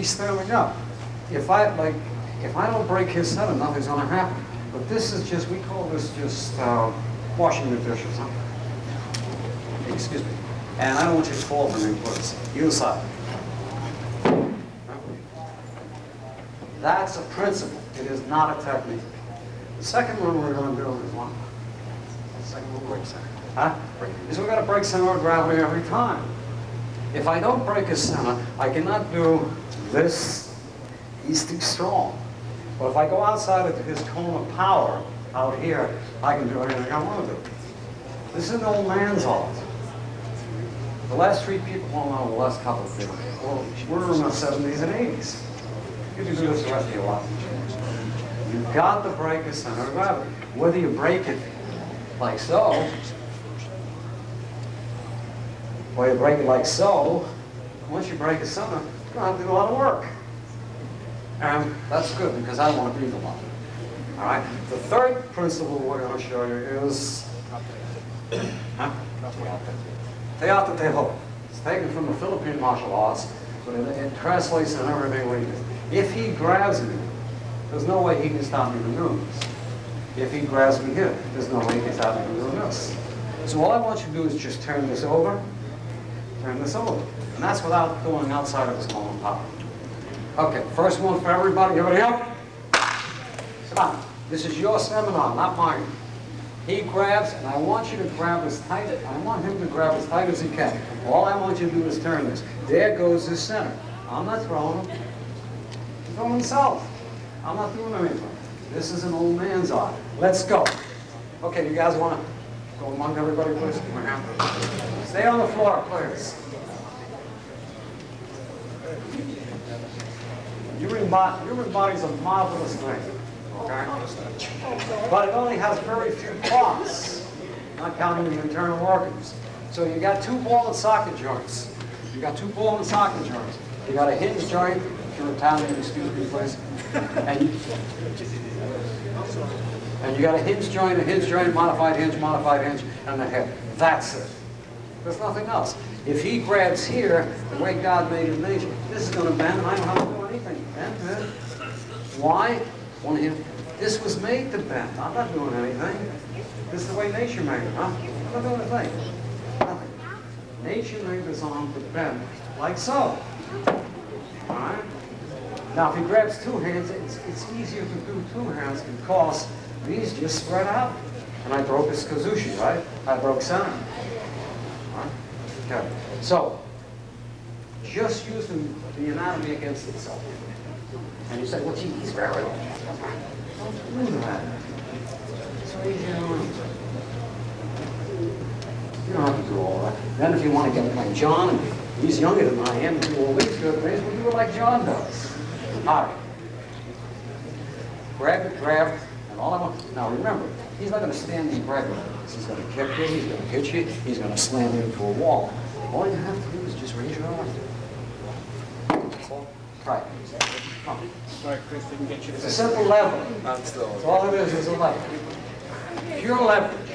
he's standing up. If I like, if I don't break his center, nothing's going to happen. But this is just, we call this just uh, washing the dishes. Huh? Excuse me. And I don't want you to fall from any place. You decide. That's a principle. It is not a technique. The second one we're going to do is one. The second one, break center. Huh? Is we're going to break center of gravity every time. If I don't break his center, I cannot do this. He's too strong. But if I go outside of his cone of power out here, I can do anything I want to do. This is an old man's art. The last three people, well, no, the last couple of people, well, we're in the 70s and 80s. You can do this the rest of your life. You've got to break a center of gravity. Whether you break it like so, or you break it like so, once you break a you're going to have to do a lot of work. And that's good because I want to breathe a lot. All right? The third principle we're going to show you is huh? Teata Teho. It's taken from the Philippine martial arts, but it, it translates in everything we do. If he grabs me, there's no way he can stop me from doing this. If he grabs me here, there's no way he can stop me from doing this. So all I want you to do is just turn this over, turn this over. And that's without going outside of his normal power. Okay, first one for everybody. Everybody up? Sit down. This is your seminar, not mine. He grabs, and I want you to grab as tight, as, I want him to grab as tight as he can. All I want you to do is turn this. There goes his center. I'm not throwing him. He's throwing himself. I'm not doing anything. This is an old man's art. Let's go. Okay, you guys want to go among everybody, please? Stay on the floor, please. Human, body, human body's a marvelous thing. Okay? But it only has very few parts, not counting the internal organs. So you got two ball and socket joints. You got two ball and socket joints. You got a hinge joint, if you're Italian, excuse me, please. And you, and you got a hinge joint, a hinge joint, modified hinge, modified hinge, and the head. That's it. There's nothing else. If he grabs here, the way God made his nature, this is going to bend, and I don't have to do anything. Bend it. Why? Him, this was made to bend. I'm not doing anything. This is the way nature made it, huh? I'm not doing a thing. Nothing. Nature made this arm to bend, like so. All right? Now, if he grabs two hands, it's, it's easier to do two hands because these just spread out. And I broke his kuzushi, right? I broke right? Okay. So, just use the, anatomy against itself. And you say, well, gee, he's very old. Do. So. You don't have to do all that. Then if you want to get like John, he's younger than I am, do all these good things, we'll do it like John does. All right. Grab grab, all I want, now remember, he's not going to stand and grab. He's going to kick you, he's going to hit you, he's going to slam you into a wall. All you have to do is just raise your arm. That's all. Right. Come. Sorry, Chris didn't get you It's a simple level. I'm still. That's all it is, is a level. Pure leverage.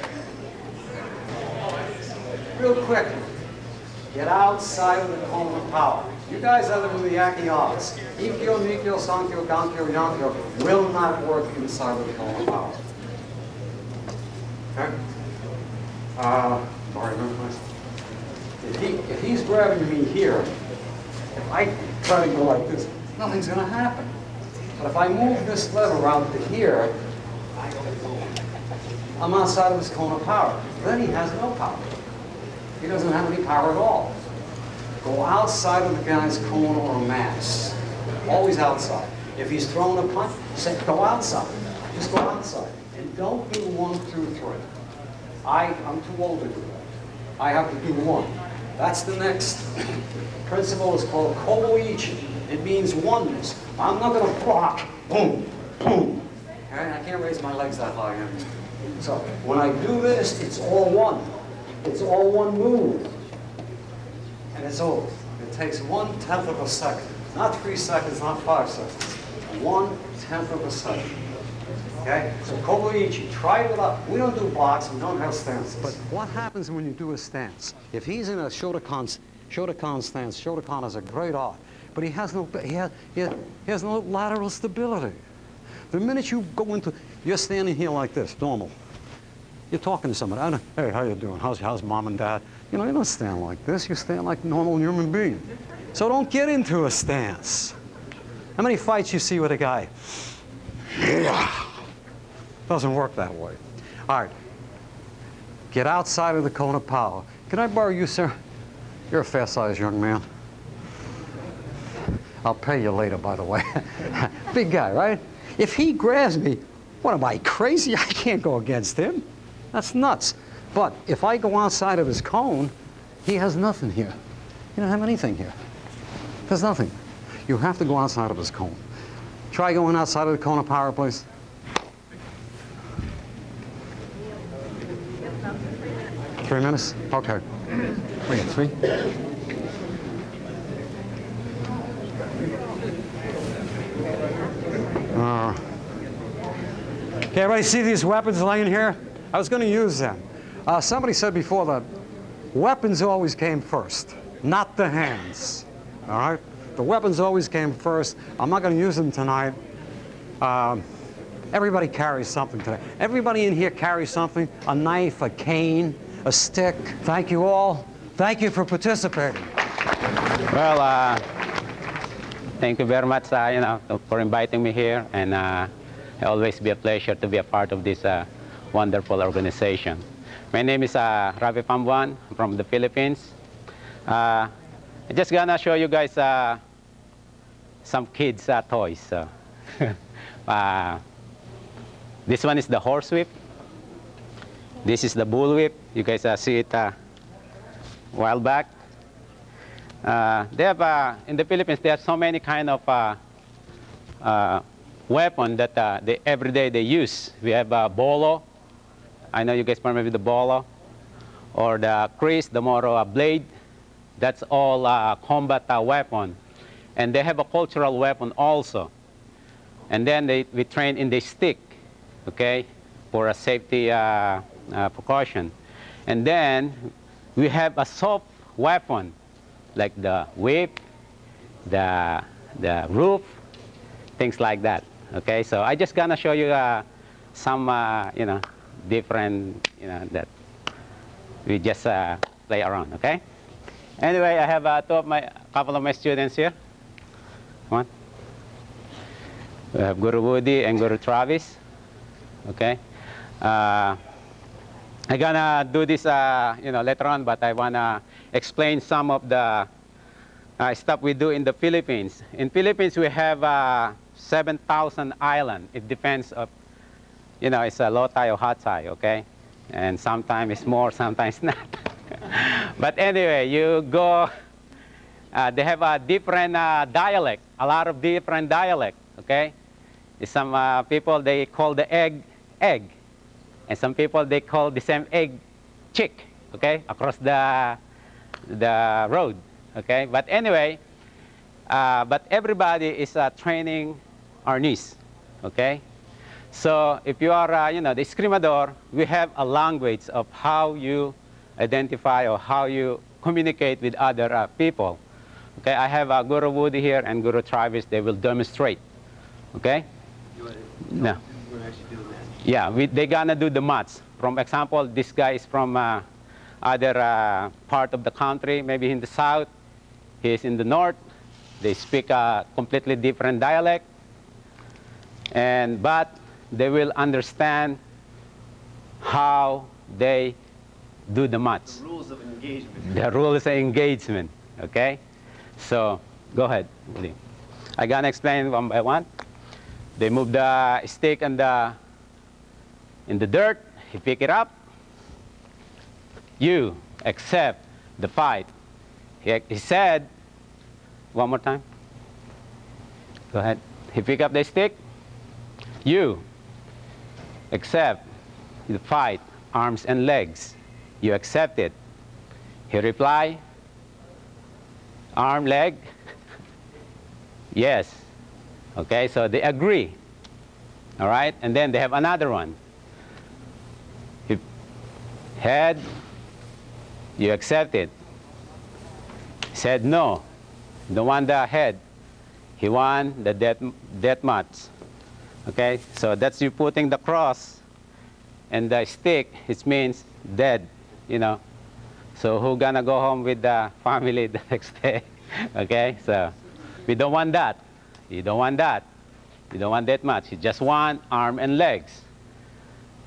Real quick, get outside of the cone of power. You guys other than the Aiki arts, Ikkyo, Nikkyo, Sankyo, Gankyo, Yonkyo will not work inside of the cone power. Okay? Uh, sorry. If he, if he's grabbing me here, if I try to go like this, nothing's gonna happen. But if I move this lever out to here, I'm outside of his cone of power. Then he has no power. He doesn't have any power at all. Go outside of the guy's cone or mass. Always outside. If he's throwing a punch, say, go outside. Just go outside. And don't do one, two, three. I, I'm too old to do that. I have to do one. That's the next principle is called koboichi. It means oneness. I'm not going to block. Boom, boom. Okay? I can't raise my legs that high. So when I do this, it's all one. It's all one move. And it's over. It takes one tenth of a second. Not three seconds, not five seconds. One tenth of a second. Okay? So Kobuichi, try it without, we don't do blocks, we don't have stances. But what happens when you do a stance? If he's in a Shotokan, Shotokan stance, Shotokan is a great art, but he has no, he has, he has, he has no lateral stability. The minute you go into, you're standing here like this, normal. You're talking to somebody. I don't, hey, how you doing? How's, how's mom and dad? You know, you don't stand like this. You stand like a normal human being. So don't get into a stance. How many fights you see with a guy? Yeah. Doesn't work that way. All right. Get outside of the cone of power. Can I borrow you, sir? You're a fast-sized young man. I'll pay you later, by the way. Big guy, right? If he grabs me, what am I, crazy? I can't go against him. That's nuts. But if I go outside of his cone, he has nothing here. He don't have anything here. There's nothing. You have to go outside of his cone. Try going outside of the cone of power, please. Three minutes? Okay. We got three? Uh, okay, everybody see these weapons laying here? I was going to use them. Uh, somebody said before that weapons always came first, not the hands. All right? The weapons always came first. I'm not going to use them tonight. Um, everybody carries something today. Everybody in here carries something a knife, a cane, a stick. Thank you all. Thank you for participating. Well, uh, thank you very much, uh, you know, for inviting me here, and uh, always be a pleasure to be a part of this uh, wonderful organization. My name is uh, Ravi Pambuan from the Philippines. Uh, I'm just gonna show you guys uh, some kids' uh, toys. So. uh, this one is the horse whip. This is the bull whip. You guys uh, see it uh, a while back. Uh, they have uh, in the Philippines. There are so many kind of uh, uh, weapon that uh, they every day they use. We have uh, bolo. I know you guys familiar with the bolo or the kris, the moro uh, blade. That's all uh, combat uh, weapon, and they have a cultural weapon also. And then they we train in the stick, okay, for a safety uh, uh, precaution. And then we have a soft weapon like the whip, the, the roof, things like that. Okay, so I just gonna show you uh, some, uh, you know, different, you know, that we just uh, play around. Okay. Anyway, I have uh, two of my, couple of my students here. Come on. We have Guru Woody and Guru Travis. Okay. Uh, I'm gonna do this, uh, you know, later on, but I wanna explain some of the uh, stuff we do in the Philippines. In Philippines, we have uh, 7,000 island. It depends of, you know, it's a low tide or high tide, okay? And sometimes it's more, sometimes not. but anyway, you go, uh, they have a different uh, dialect, a lot of different dialect, okay? Some uh, people, they call the egg, egg. And some people, they call the same egg, chick, okay? Across the, the road, okay? But anyway, uh, but everybody is uh, training Arnis, okay? So if you are, uh, you know, the escrimador, we have a language of how you identify or how you communicate with other uh, people. Okay, I have uh, Guru Woody here and Guru Travis. They will demonstrate. Okay? No. Yeah, we, they're gonna do the maths. From example, this guy is from uh, other uh, part of the country, maybe in the south. He's in the north. They speak a completely different dialect. And but they will understand how they do the maths. The rules of engagement. The rules of engagement. Okay? So go ahead, William. I gonna explain one by one. They move the stick in the in the dirt. He pick it up. You accept the fight. He, he said, one more time. Go ahead. He pick up the stick. You accept the fight, arms and legs. You accept it. He replied, arm, leg. yes. Okay, so they agree. All right? And then they have another one. Head, you accept it. Said no. Don't want the head. He won the death, death match. Okay? So that's you putting the cross and the stick, it means dead, you know. So who gonna go home with the family the next day? okay? So we don't want that. You don't want that. You don't want that much. You just want arm and legs.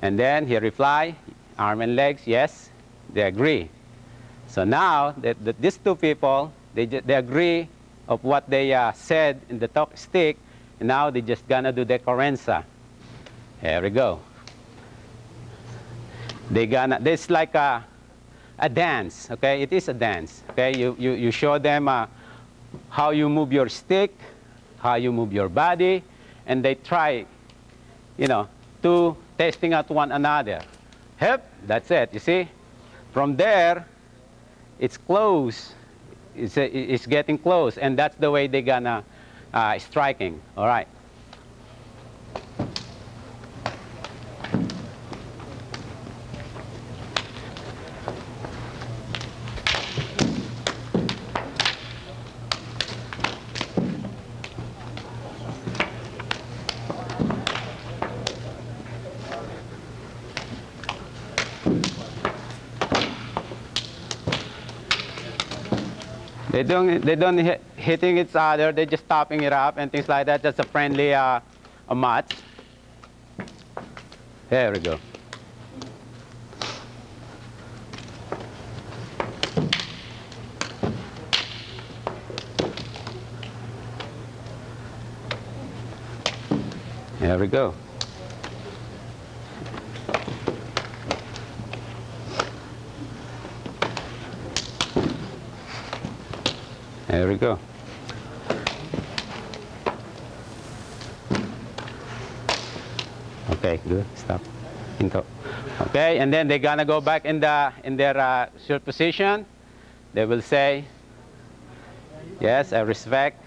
And then he reply, arm and legs, yes, they agree. So now that, that these two people, they, they agree of what they uh, said in the talk stick, and now they're just gonna do the carenza. Here we go. They gonna, this like a, a dance, okay? It is a dance, okay? You, you, you show them uh, how you move your stick, how you move your body, and they try, you know, to testing out one another. Yep, that's it, you see? From there, it's close. It's, it's getting close, and that's the way they're gonna uh, striking. All right. They don't, they don't hit, hitting each other. They're just topping it up and things like that. Just a friendly uh, a match. There we go. There we go. There we go. Okay, good. Stop. Into. Okay, and then they're gonna go back in the in their uh, shirt position. They will say, "Yes, I respect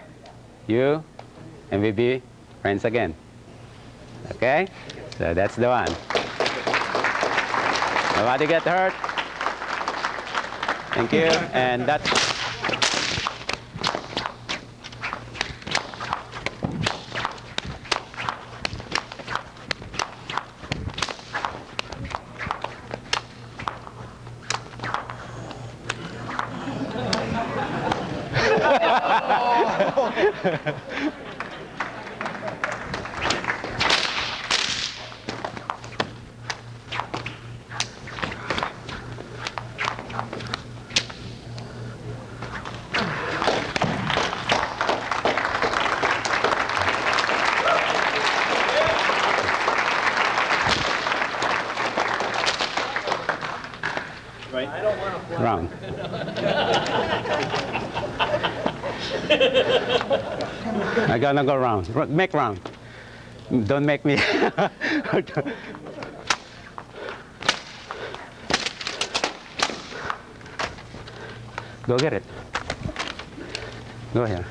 you, and we be friends again." Okay, so that's the one. Nobody get hurt. Thank you, and that's. round. Go round. Make round. Don't make me. go get it. Go ahead.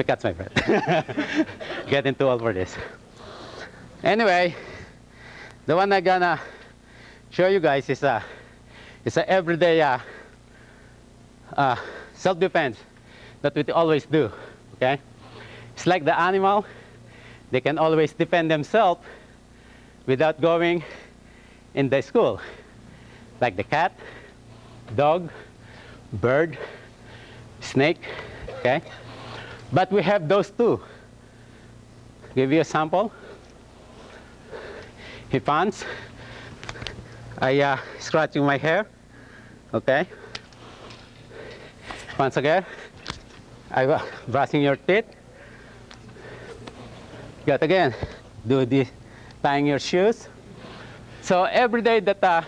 Me catch my breath. Getting too old for this. Anyway, the one I'm gonna show you guys is a, it's a everyday uh, uh, self-defense that we always do. Okay, it's like the animal, they can always defend themselves without going in the school, like the cat, dog, bird, snake, okay? But we have those two. Give you a sample. He pants. I uh, scratching my hair, okay? Once again, I uh, brushing your teeth. Yet again, do the tying your shoes. So every day that uh,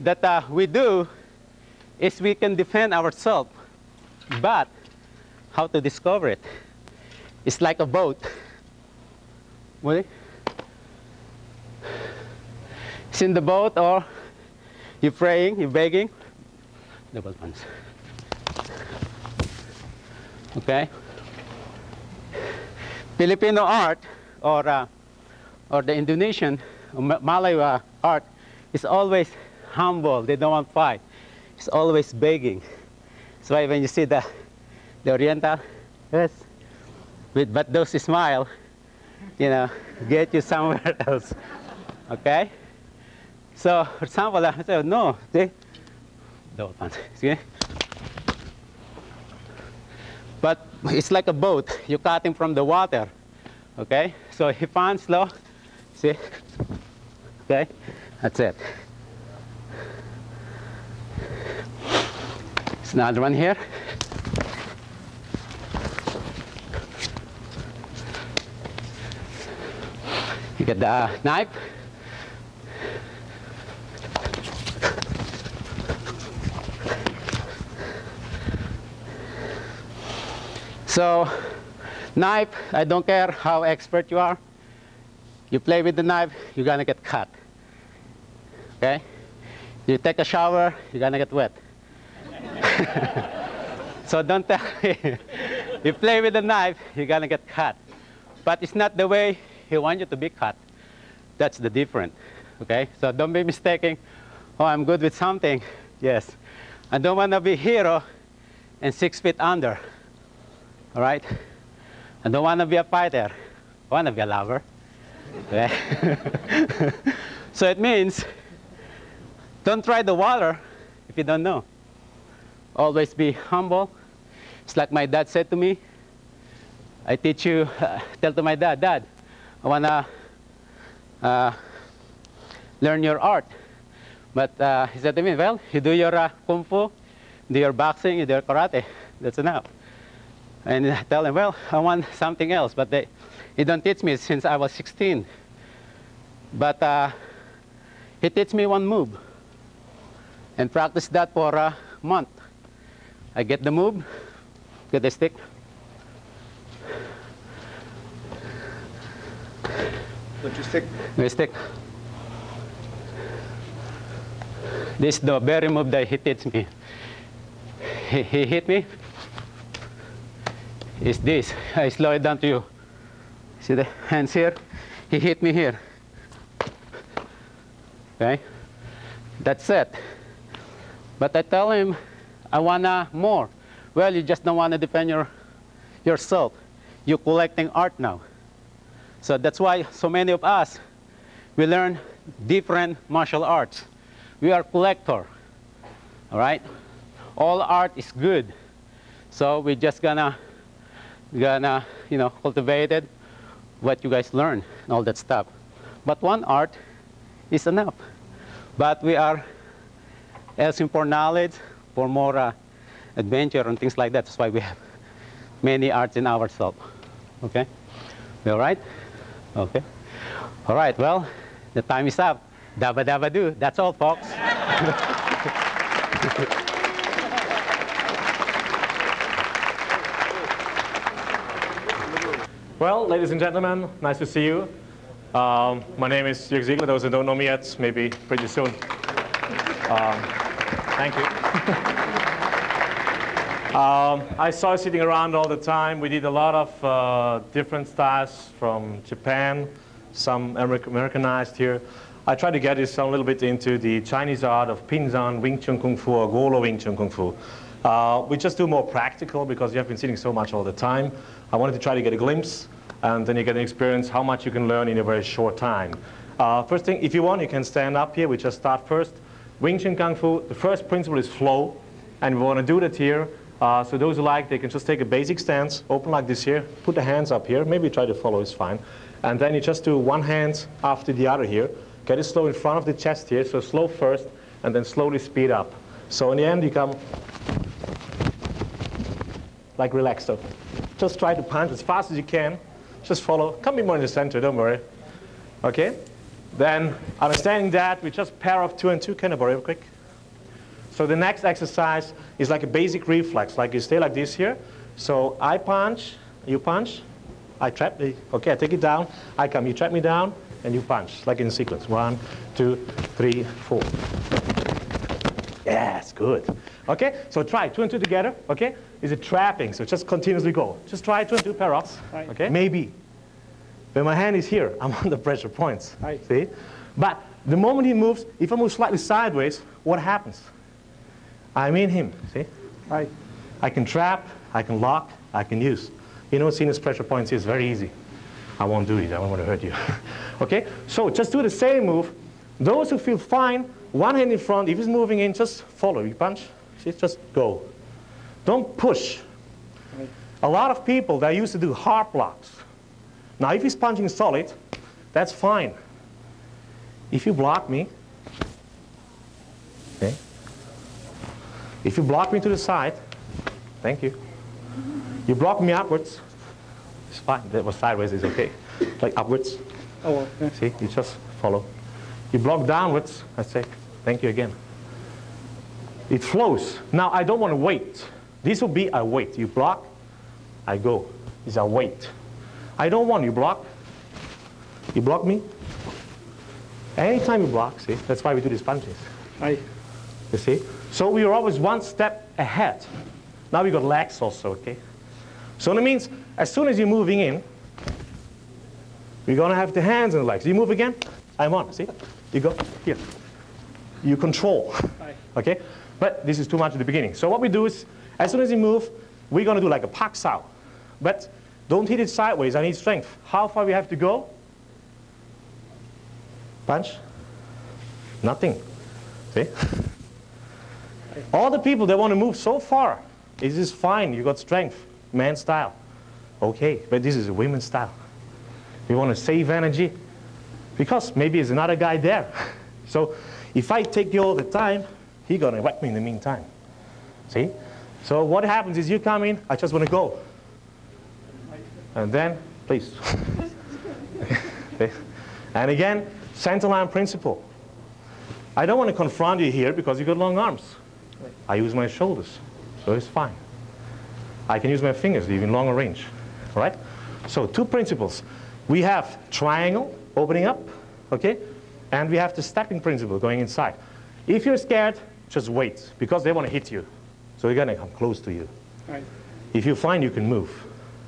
that uh, we do is we can defend ourselves. But how to discover it? It's like a boat. What? It's in the boat or you're praying, you're begging. Double ones. Okay? Filipino art or, uh, or the Indonesian Ma- Malay uh, art is always humble. They don't want fight. It's always begging. That's why when you see the, the Oriental, yes, with, but those smile, you know, get you somewhere else. Okay? So, for example, I said, no, see? Double punch. See? But it's like a boat. You're cutting from the water. Okay? So he finds slow. See? Okay? That's it. It's another one here. You get the uh, knife. So, knife, I don't care how expert you are. You play with the knife, you're gonna get cut. Okay? You take a shower, you're gonna get wet. so don't tell me. you play with the knife, you're gonna get cut. But it's not the way he wants you to be cut. That's the different. Okay? So don't be mistaken. Oh, I'm good with something. Yes. I don't want to be hero and six feet under. All right? I don't want to be a fighter. I want to be a lover. Okay? so it means don't try the water if you don't know. Always be humble. It's like my dad said to me. I teach you, uh, tell to my dad, Dad, To uh, learn your art. But uh, he said to me, Well, you do your uh, kung fu, do your boxing, you do your karate. That's enough. And I tell him, well, I want something else, but they, he don't teach me since I was 16. But uh, he teach me one move, and practice that for a month. I get the move, get the stick. Let you stick. The stick. This is the very move that he teach me. He, he hit me, is this. I slow it down to you. See the hands here? He hit me here. Okay? That's it. But I tell him, I wanna more. Well, you just don't wanna defend your, yourself. You're collecting art now. So that's why so many of us, we learn different martial arts. We are collector. All right? All art is good. So we're just gonna gonna, you know, cultivate it, what you guys learn and all that stuff. But one art is enough. But we are asking for knowledge, for more uh, adventure and things like that. That's why we have many arts in ourselves. Okay? All right? Okay. All right, well, the time is up. Dabba dabba do. That's all, folks. Well, ladies and gentlemen, nice to see you. Um, my name is Jörg Ziegler. Those who don't know me yet, maybe pretty soon. Um, thank you. um, I saw sitting around all the time. We did a lot of uh, different styles from Japan, some Americanized here. I tried to get this a little bit into the Chinese art of Pinzan Wing Chun Kung Fu or Golo Wing Chun Kung Fu. Uh, we just do more practical because you have been sitting so much all the time. I wanted to try to get a glimpse and then you get an experience how much you can learn in a very short time. Uh, first thing, if you want, you can stand up here. We just start first. Wing Chun Kung Fu, the first principle is flow, and we want to do that here. Uh, so those who like, they can just take a basic stance, open like this here, put the hands up here, maybe try to follow is fine. And then you just do one hand after the other here. Get it slow in front of the chest here, so slow first, and then slowly speed up. So in the end, you come like relaxed. So just try to punch as fast as you can. Just follow. Come be more in the center, don't worry. Okay? Then, understanding that, we just pair of two and two. Can I borrow real quick? So the next exercise is like a basic reflex, like you stay like this here. So I punch, you punch, I trap me. Okay, I take it down. I come, you trap me down, and you punch, like in sequence. One, two, three, four. Yes, good. Okay, so try two and two together. Okay, is it trapping? So just continuously go. Just try two and two pair ups. Right. Okay, maybe. When my hand is here, I'm on the pressure points. Right. See? But the moment he moves, if I move slightly sideways, what happens? I'm in him. See? Right. I can trap, I can lock, I can use. You know, seeing his pressure points is very easy. I won't do it, I don't want to hurt you. okay? So just do the same move. Those who feel fine, one hand in front, if he's moving in, just follow. You punch, see, just go. Don't push. Right. A lot of people, they used to do hard blocks. Now, if he's punching solid, that's fine. If you block me, If you block me to the side, thank you. You block me upwards, it's fine. That was sideways, is okay. Like upwards, Oh, okay. see, you just follow. You block downwards, I say, thank you again. It flows. Now, I don't want to wait. This will be a wait. You block, I go. It's a wait. I don't want you block. You block me. Anytime you block, see, that's why we do these punches. Right. You see? So we are always one step ahead. Now we got legs also, okay? So that means as soon as you're moving in, we're gonna have the hands and the legs. You move again, I'm on, see? You go here. You control, okay? But this is too much at the beginning. So what we do is, as soon as you move, we're gonna do like a pak sao. But don't hit it sideways, I need strength. How far we have to go? Punch? Nothing. See? All the people that want to move so far, it is fine. You got strength, man style. Okay, but this is a women's style. We want to save energy because maybe there's another guy there. So if I take you all the time, he gonna whack me in the meantime. See? So what happens is you come in, I just want to go. And then, please. And again, center line principle. I don't want to confront you here because you got long arms. I use my shoulders, so it's fine. I can use my fingers, even longer range. All right? So two principles. We have triangle opening up, okay? And we have the stepping principle going inside. If you're scared, just wait because they want to hit you. So they're going to come close to you. Right. If you find you can move.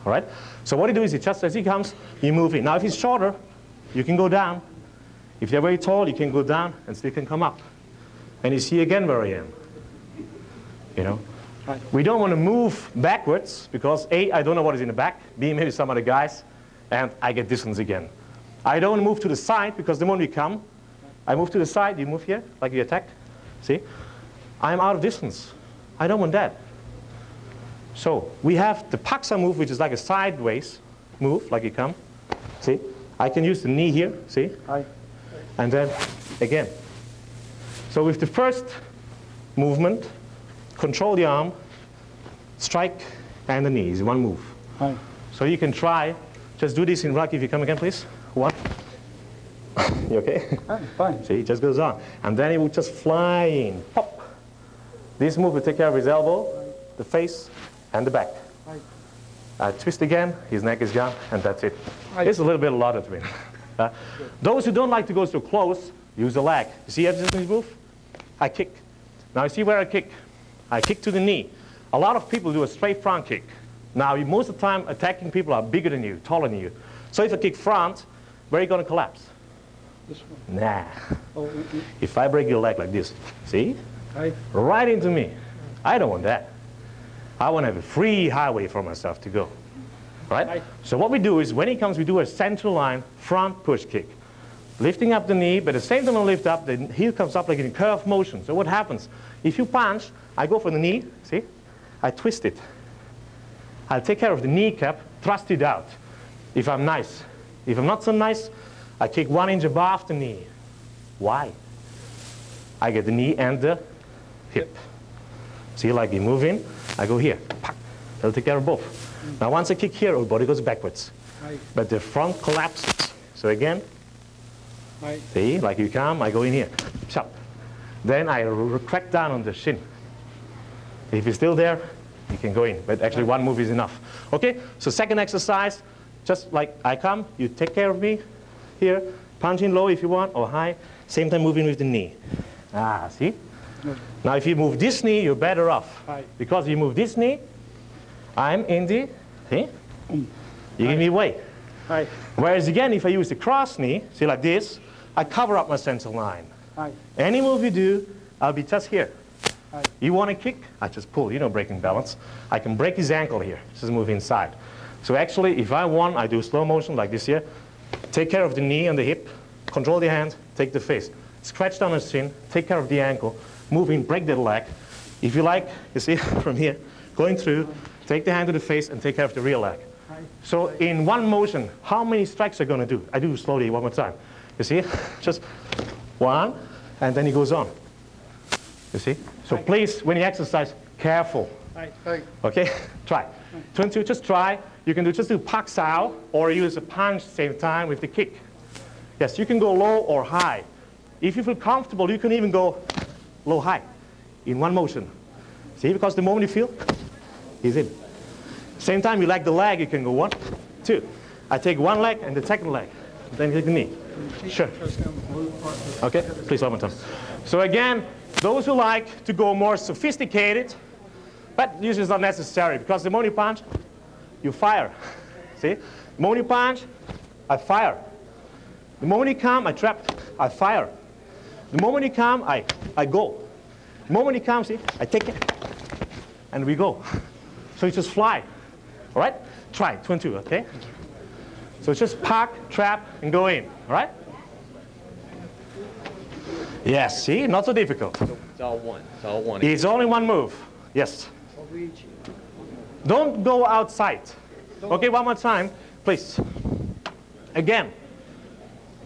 All right? So what you do is you just as he comes, you move in. Now if he's shorter, you can go down. If they're very tall, you can go down and still can come up. And you see again where I am. You know? Right. We don't want to move backwards because A, I don't know what is in the back. B, maybe some other guys. And I get distance again. I don't move to the side because the moment you come, I move to the side, you move here, like you attack. See? I'm out of distance. I don't want that. So we have the pak sao move, which is like a sideways move, like you come. See? I can use the knee here, see? And then again. So with the first movement, control the arm, strike, and the knees, one move. Right. So you can try, just do this in rock if you come again, please. One. you okay? Right. Fine. See, it just goes on. And then it will just fly in. Pop. This move will take care of his elbow, the face, and the back. Right. Uh, twist again, his neck is gone, and that's it. Right. It's a little bit a lot of it. Uh, those who don't like to go so close, use a leg. You see how this move? I kick. Now you see where I kick? I kick to the knee. A lot of people do a straight front kick. Now, most of the time, attacking people are bigger than you, taller than you. So if I kick front, where are you going to collapse? This one. Nah. Oh, mm, mm. If I break your leg like this, see? right. Right into me. I don't want that. I want to have a free highway for myself to go. right? Aye. So what we do is when he comes, we do a center line front push kick. Lifting up the knee, but at the same time I lift up, the heel comes up like in curve motion. So what happens? If you punch, I go for the knee, see? I twist it. I'll take care of the kneecap, thrust it out. If I'm nice. If I'm not so nice, I kick one inch above the knee. Why? I get the knee and the hip. See, like you move in, I go here. Pack. I'll take care of both. Now, once I kick here, our body goes backwards. But the front collapses. So again, see, like you come, I go in here. Chop. Then I crack down on the shin. If you're still there, you can go in. But actually, one move is enough. Okay? So second exercise, just like I come, you take care of me here. Punch in low if you want, or high. Same time moving with the knee. Ah, see? Now, if you move this knee, you're better off. Because you move this knee, I'm in the, see? You give me way. Aye. Whereas again, if I use the cross knee, see like this, I cover up my center line. Aye. Any move you do, I'll be just here. You want to kick? I just pull, you know, breaking balance. I can break his ankle here, just move inside. So actually, if I want, I do slow motion like this here. Take care of the knee and the hip, control the hand, take the face. Scratch down the chin. take care of the ankle, move in, break the leg. If you like, you see, from here, going through, take the hand to the face and take care of the rear leg. So in one motion, how many strikes are going to do? I do slowly one more time. You see? Just one, and then he goes on. You see? So please, when you exercise, careful. Aye. Aye. Okay? Try. Two and two, just try. You can do just do pak sao or use a punch same time with the kick. Yes, you can go low or high. If you feel comfortable, you can even go low high in one motion. See, because the moment you feel, he's in. Same time you like the leg, you can go one, two. I take one leg and the second leg, then you take the knee. Sure. Okay, please one more time. So again, those who like to go more sophisticated, but usually it's not necessary because the you punch, you fire. See? You punch, I fire. The moment you come, I trap, I fire. The moment you come, I, I go. The moment you come, see, I take it, and we go. So you just fly. All right? Try, 22, okay? So just park, trap, and go in. All right? Yes, see? Not so difficult. It's all one. It's all one. It's only one move. Yes. Don't go outside. Okay, one more time, please. Again,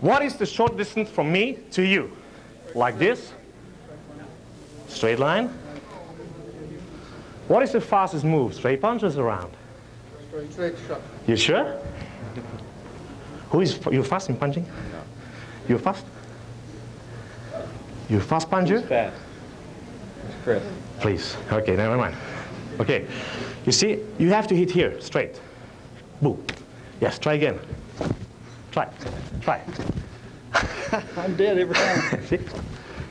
what is the short distance from me to you? Like this? Straight line? What is the fastest move? Straight punches around? Straight shot. You sure? Who is you fast in punching? You fast? You fast puncher? Fast. It's Chris. Please. Okay, never mind. Okay. You see, you have to hit here, straight. Boom. Yes, try again. Try. Try. I'm dead every time. See?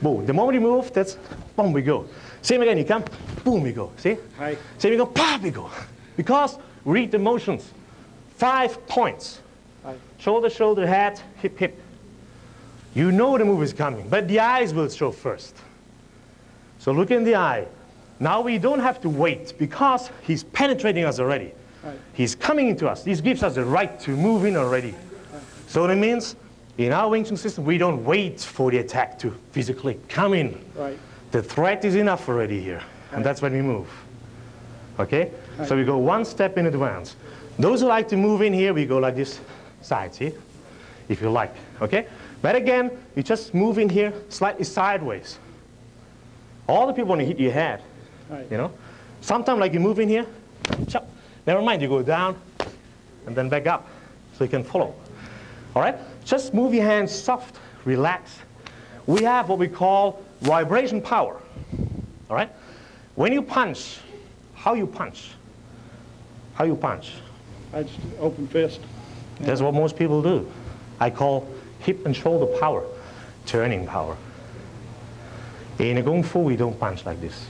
Boom. The moment you move, that's boom, we go. Same again, you come, boom, we go. See? Hi. Same, you go, pop, we go. Because read the motions. Five points. Aye. Shoulder, shoulder, head, hip, hip. You know the move is coming, but the eyes will show first. So look in the eye. Now we don't have to wait because he's penetrating us already. Right. He's coming into us. This gives us the right to move in already. So that means in our Wing Chun system, we don't wait for the attack to physically come in. Right. The threat is enough already here, and that's when we move. Okay? So we go one step in advance. Those who like to move in here, we go like this side, see? If you like, okay? But again, you just move in here slightly sideways. All the people want to hit your head, Right. you know? Sometimes like you move in here, chop. Never mind, you go down and then back up so you can follow. All right? Just move your hands soft, relax. We have what we call vibration power. All right? When you punch, how you punch? How you punch? I just open fist. That's what most people do. I call hip and shoulder power, turning power. In a Kung Fu, we don't punch like this.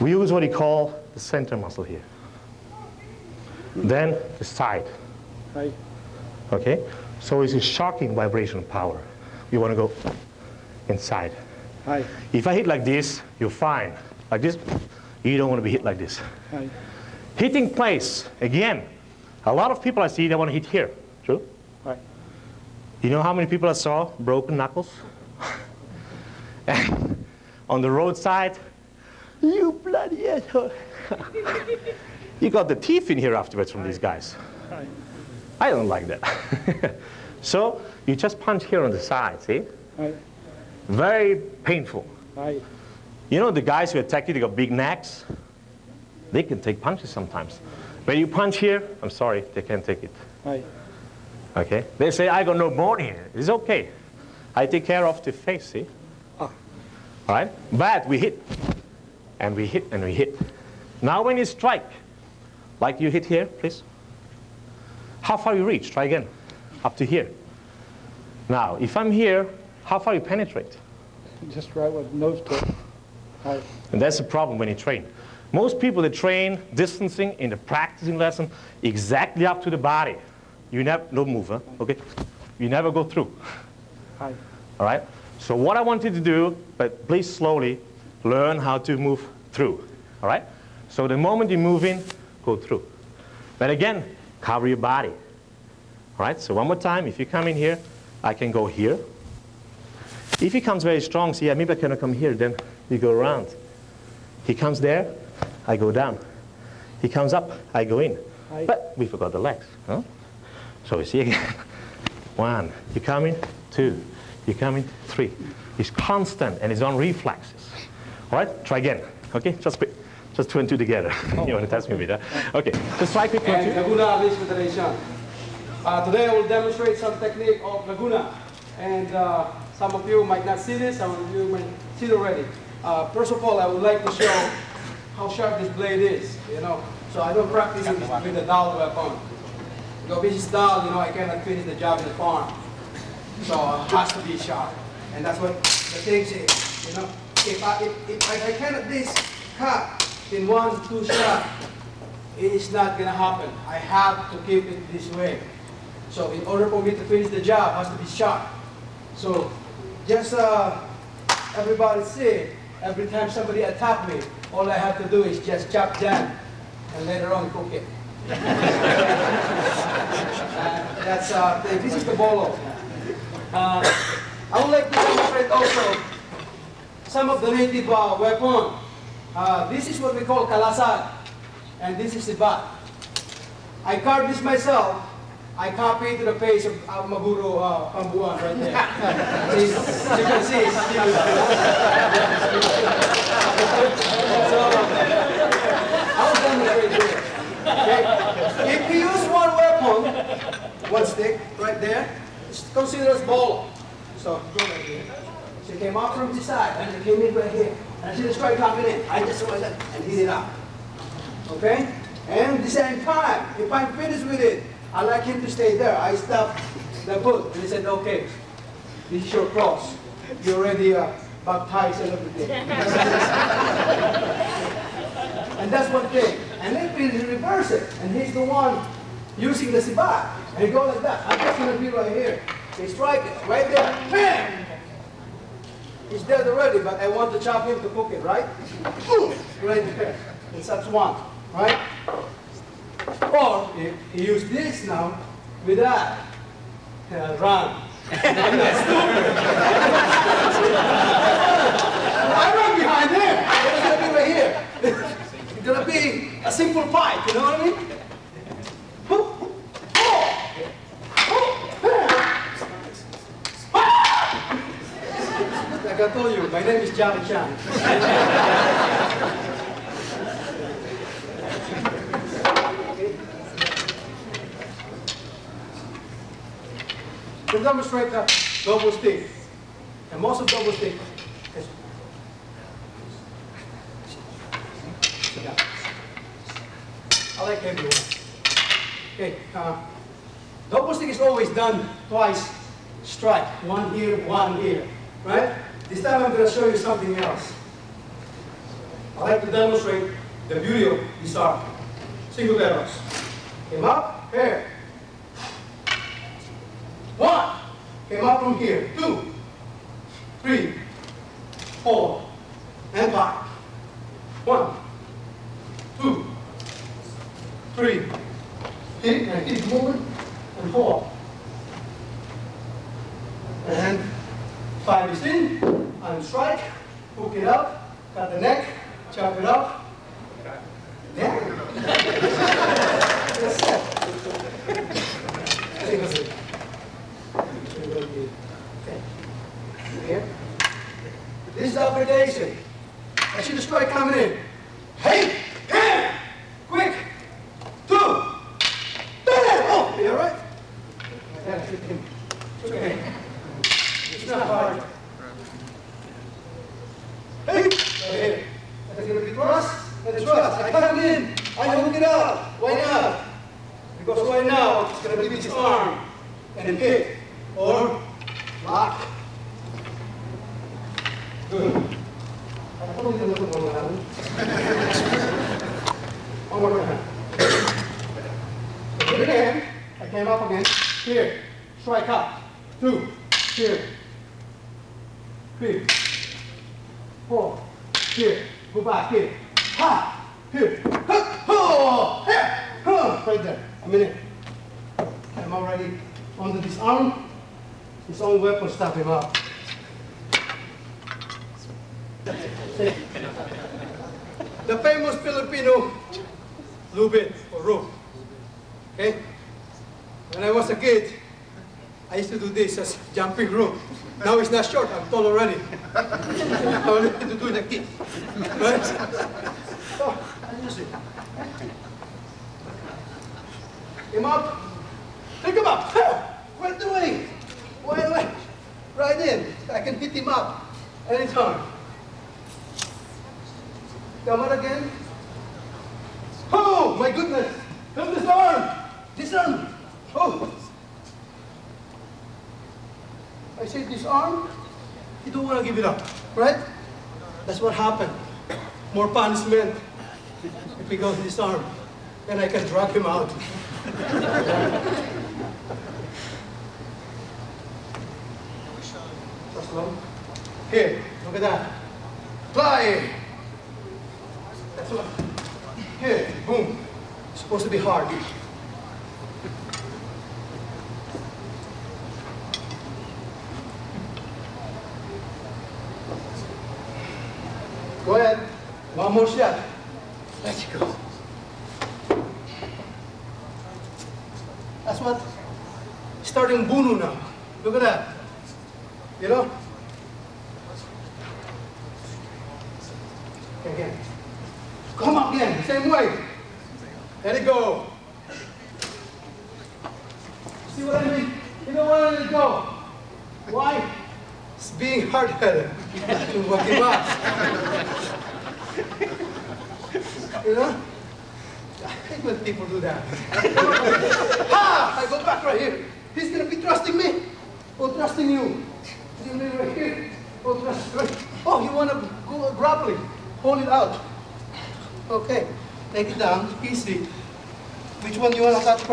We use what we call the center muscle here. Then the side. Okay? So it's a shocking vibration power. You want to go inside. If I hit like this, you're fine. Like this, you don't want to be hit like this. Hitting place, again, A lot of people I see, they want to hit here. You know how many people I saw broken knuckles? And on the roadside, you bloody asshole. you got the teeth in here afterwards from these guys. I don't like that. so you just punch here on the side, see? Very painful. You know the guys who attack you, they got big necks? They can take punches sometimes. When you punch here, I'm sorry, they can't take it. Okay? They say, I got no bone here. It's okay. I take care of the face, see? Ah. All right? But we hit, and we hit, and we hit. Now when you strike, like you hit here, please. How far you reach? Try again. Up to here. Now, if I'm here, how far you penetrate? Just right with nose tip. Right. And that's the problem when you train. Most people, they train distancing in the practicing lesson exactly up to the body. You never, no move, huh? Okay? You never go through. Right. All right? So what I want you to do, but please slowly, learn how to move through. All right? So the moment you move in, go through. But again, cover your body. All right? So one more time, if you come in here, I can go here. If he comes very strong, see, yeah, maybe I cannot come here, then you go around. He comes there, I go down. He comes up, I go in. Right. But we forgot the legs. Huh? So we see again. One, you come in, two, you come in, three. It's constant and it's on reflexes. All right, try again. Okay, just quick. Just two and two together. you want to test me with that? Okay, just try quick one, two. Laguna Federation. Uh, today I will demonstrate some technique of Laguna. And uh, some of you might not see this, some of you might see it already. Uh, first of all, I would like to show how sharp this blade is, you know. So I don't practice with the dull weapon. If it's dull, you know, I cannot finish the job in the farm. So it has to be sharp. And that's what the thing is, you know. If I, if, if I, I cannot this cut in one, two shot, it's not gonna happen. I have to keep it this way. So in order for me to finish the job, it has to be sharp. So just uh, everybody see, every time somebody attack me, all I have to do is just chop down and later on cook it. That's uh, this is the bolo. Uh, I would like to demonstrate also some of the native uh, weapon. Uh, this is what we call kalasag, and this is the bat. I carved this myself. I copied to the page of uh, Maguro uh, Pambuan right there. You can see, so, I'll demonstrate here. Okay? If you use one weapon, one stick right there, it's considered as ball. So. She came out from this side and she came in right here. And she just tried coming in. I just and hit it up. Okay? And the same time, if I'm finished with it, I like him to stay there. I stopped the boat and he said, okay, this is your cross. You're already uh, baptized and everything. and that's one thing. And then he reverse it. And he's the one using the sibat. And he goes like that. I'm just to be right here. He strike it right there. Bam! He's dead already, but I want to chop him to cook it, right? Boom! Right there. It's that's one, right? Or if you use this now with that, uh, run. I'm not stupid. I run behind him. It's gonna be right here. It's gonna be a simple fight, you know what I mean? Like I told you, my name is Jackie Chan. To demonstrate the uh, double stick, and most of double stick is Yeah. I like everyone. Okay, uh, stick is always done twice strike, one here, one here, right? This time I'm going to show you something else. I like to demonstrate the beauty of this art. Single barrels. Came up, here. One. Came up from here. Two. Three. Four. And five. One. Two. Three keep, keep moving and four. And five is in, and strike, hook it up, cut the neck, chop it up. Yeah. This is our foundation. I see the strike coming in. Hey! and I can drag him out. testemunho.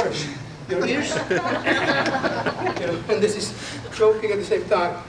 course, your ears. you know, and this is joking at the same time.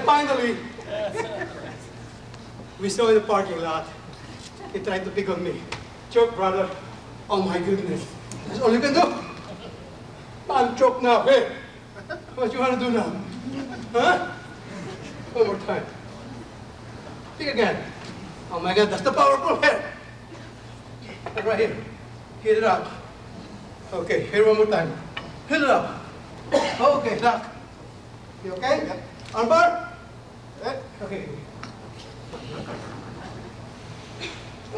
And finally, we saw in the parking lot. He tried to pick on me. Choke, brother. Oh my goodness. That's all you can do. I'm choked now. Hey, what you want to do now? Huh? One more time. Pick again. Oh my God, that's the powerful head. Right here. Hit it up. Okay, here one more time. Hit it up. Okay, lock. You okay? Yep. Armbar? Eh, Okay.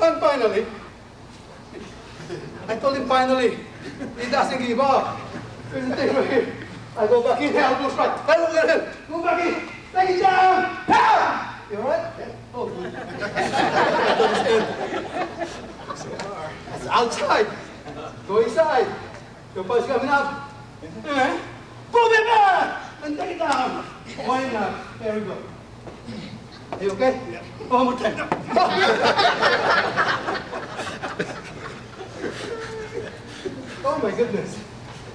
And finally, I told him finally, he doesn't give up. Right. I go back in, elbows right. Elbow get him. Move back in. Take it down. Ah! You all right? Yeah. Oh, good. I understand. That's outside. Go inside. Your boy's coming up. Eh? Move it! And take it down. Why not? There we go. Are you okay? Yeah. One more time. oh my goodness.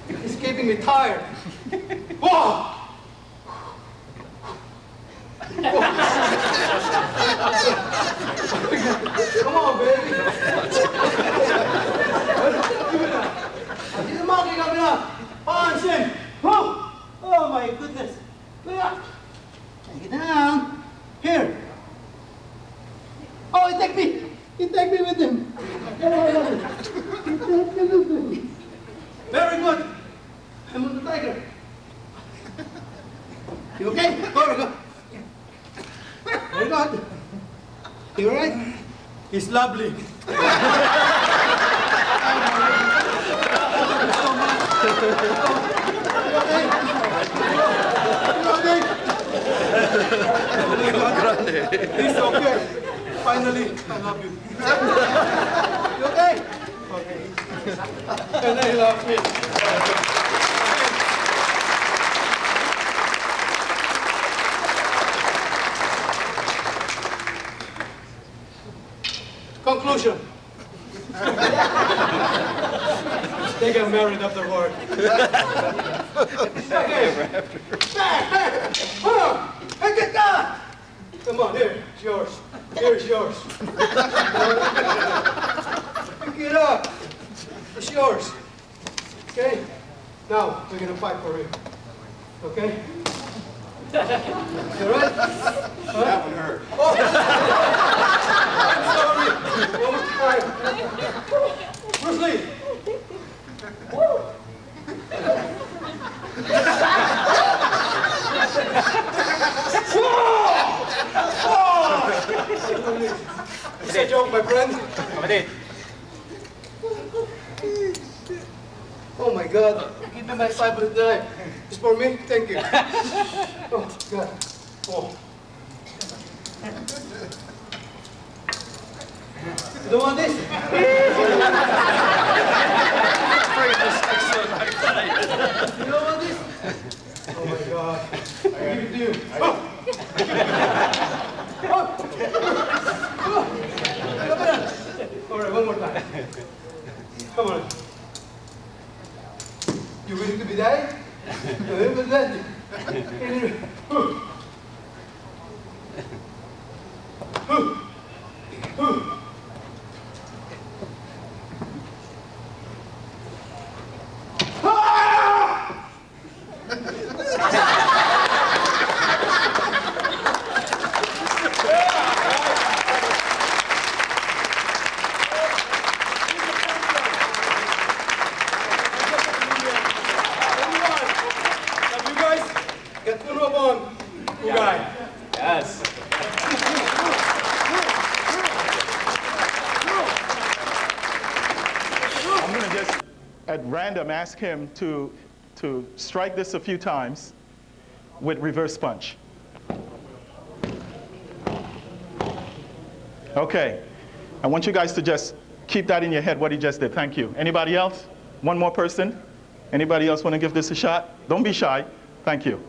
It's keeping me tired. Whoa! Come on, baby. I see the monkey coming up. Punch him. Oh, oh my goodness. Look up. Take it down. Here. Oh, he take me. He take me with him. Come on, come on. He take me with him. Very good. I'm on the tiger. You okay? Very good. Very good. You all right? He's lovely. He's okay. Finally, I love you. You okay? Okay. And I love me. Conclusion. they get married afterward. okay. Hold on. Hey, get down. Come on, here, it's yours. Here's yours. Pick it up. It's yours. Okay? Now, we're gonna fight for it. Okay? You all right? Huh? That one hurt. Oh. I'm sorry. One more time. Bruce Lee. It's a joke, my friend. Oh my God, give me my five minute time. It's for me? Thank you. oh, God. Oh. You don't want this? you don't want this? Oh my God. I give it to you. Oh. Oh. Come on. All right, one more time. Come on. You willing to be died? You willing to be died? Now you guys get the rope on. Good guy. Yes. I'm going to just ask him to, to strike this a few times with reverse punch. Okay. I want you guys to just keep that in your head, what he just did. Thank you. Anybody else? One more person? Anybody else want to give this a shot? Don't be shy. Thank you.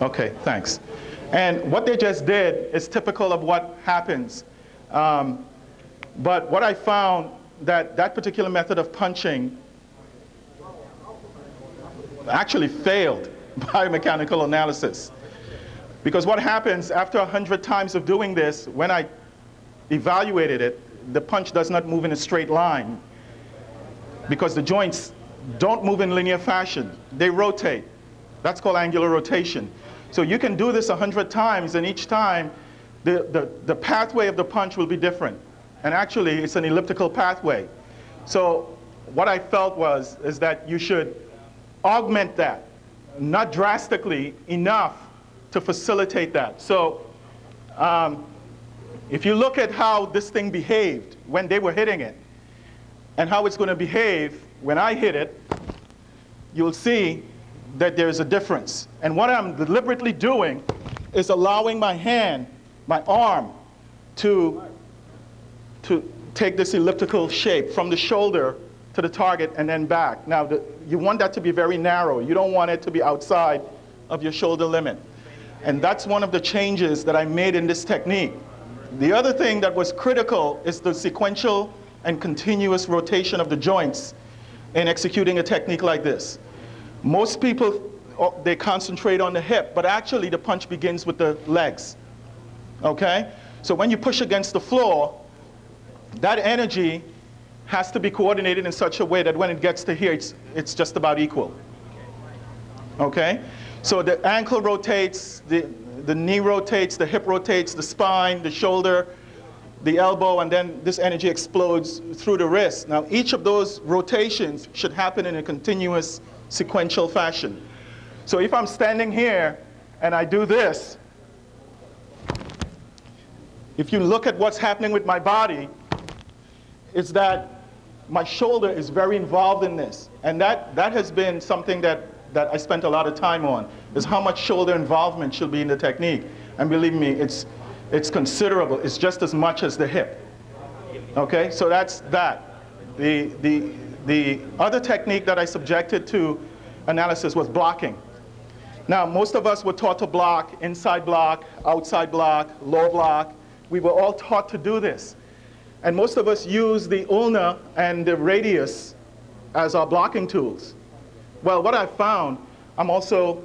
Okay, thanks. And what they just did is typical of what happens. Um, but what I found that that particular method of punching actually failed biomechanical analysis. Because what happens after 100 times of doing this, when I evaluated it, the punch does not move in a straight line because the joints don't move in linear fashion. They rotate. That's called angular rotation. So you can do this 100 times, and each time the, the, the pathway of the punch will be different. And actually, it's an elliptical pathway. So what I felt was is that you should augment that, not drastically enough to facilitate that. So um, if you look at how this thing behaved when they were hitting it, and how it's going to behave when I hit it, you'll see that there's a difference. And what I'm deliberately doing is allowing my hand, my arm, to, to take this elliptical shape from the shoulder to the target and then back. Now, the, you want that to be very narrow. You don't want it to be outside of your shoulder limit. And that's one of the changes that I made in this technique. The other thing that was critical is the sequential and continuous rotation of the joints in executing a technique like this. Most people, oh, they concentrate on the hip, but actually the punch begins with the legs. Okay? So when you push against the floor, that energy has to be coordinated in such a way that when it gets to here, it's, it's just about equal. Okay? So the ankle rotates, the, the knee rotates, the hip rotates, the spine, the shoulder, the elbow, and then this energy explodes through the wrist. Now, each of those rotations should happen in a continuous sequential fashion. So if I'm standing here and I do this, if you look at what's happening with my body, it's that my shoulder is very involved in this. And that, that has been something that, that I spent a lot of time on, is how much shoulder involvement should be in the technique. And believe me, it's, it's considerable. It's just as much as the hip. Okay, so that's that. The, the, the other technique that I subjected to analysis was blocking. Now, most of us were taught to block, inside block, outside block, low block. We were all taught to do this. And most of us use the ulna and the radius as our blocking tools. Well, what I found, I'm also,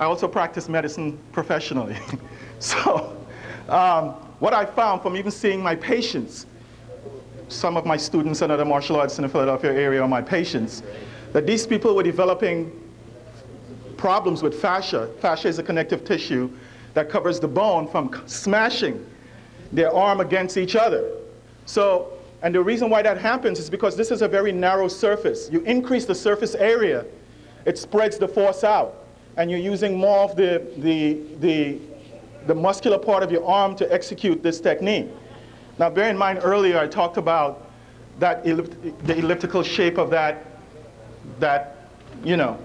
I also practice medicine professionally. so, um, what I found from even seeing my patients, some of my students and other martial arts in the Philadelphia area are my patients, that these people were developing problems with fascia. Fascia is a connective tissue that covers the bone from smashing their arm against each other. So, and the reason why that happens is because this is a very narrow surface. You increase the surface area, it spreads the force out, and you're using more of the, the, the, the muscular part of your arm to execute this technique. Now, bear in mind earlier I talked about that ellip- the elliptical shape of that, that, you know,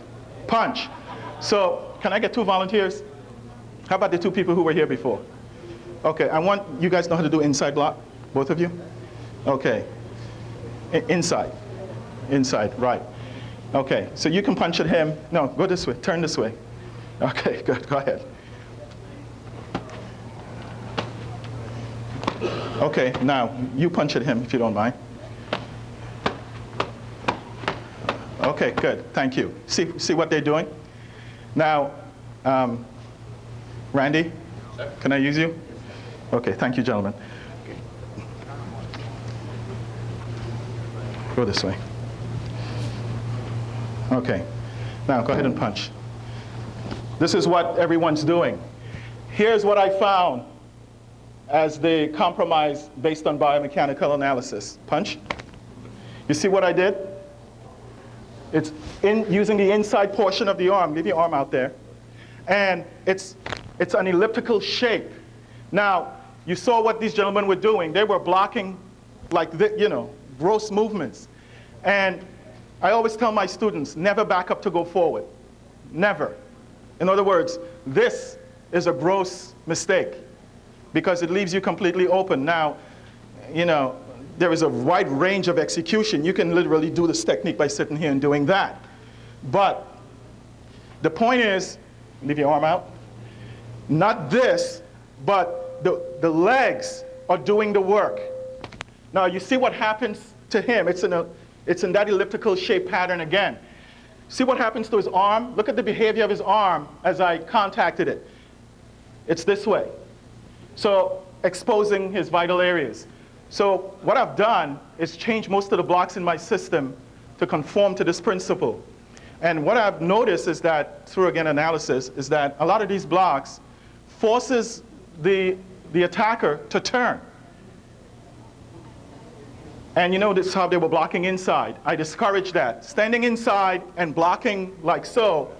punch. So can I get two volunteers? How about the two people who were here before? Okay, I want you guys know how to do inside block, both of you? Okay, I- inside, inside, right. Okay, so you can punch at him. No, go this way, turn this way. Okay, good, go ahead. Okay, now you punch at him if you don't mind. Okay, good, thank you. See, see what they're doing? Now, um, Randy, can I use you? Okay, thank you, gentlemen. Go this way. Okay, now go ahead and punch. This is what everyone's doing. Here's what I found as the compromise based on biomechanical analysis. Punch. You see what I did? It's in, using the inside portion of the arm. Leave your arm out there. And it's, it's an elliptical shape. Now, you saw what these gentlemen were doing. They were blocking, like, the, you know, gross movements. And I always tell my students, never back up to go forward. Never. In other words, this is a gross mistake because it leaves you completely open. Now, you know, there is a wide range of execution. You can literally do this technique by sitting here and doing that. But the point is, leave your arm out, not this, but the, the legs are doing the work. Now, you see what happens to him. It's in, a, it's in that elliptical shape pattern again. See what happens to his arm? Look at the behavior of his arm as I contacted it. It's this way. So exposing his vital areas. So what I've done is change most of the blocks in my system to conform to this principle. And what I've noticed is that, through again analysis, is that a lot of these blocks forces the, the attacker to turn. And you notice how they were blocking inside. I discourage that. Standing inside and blocking like so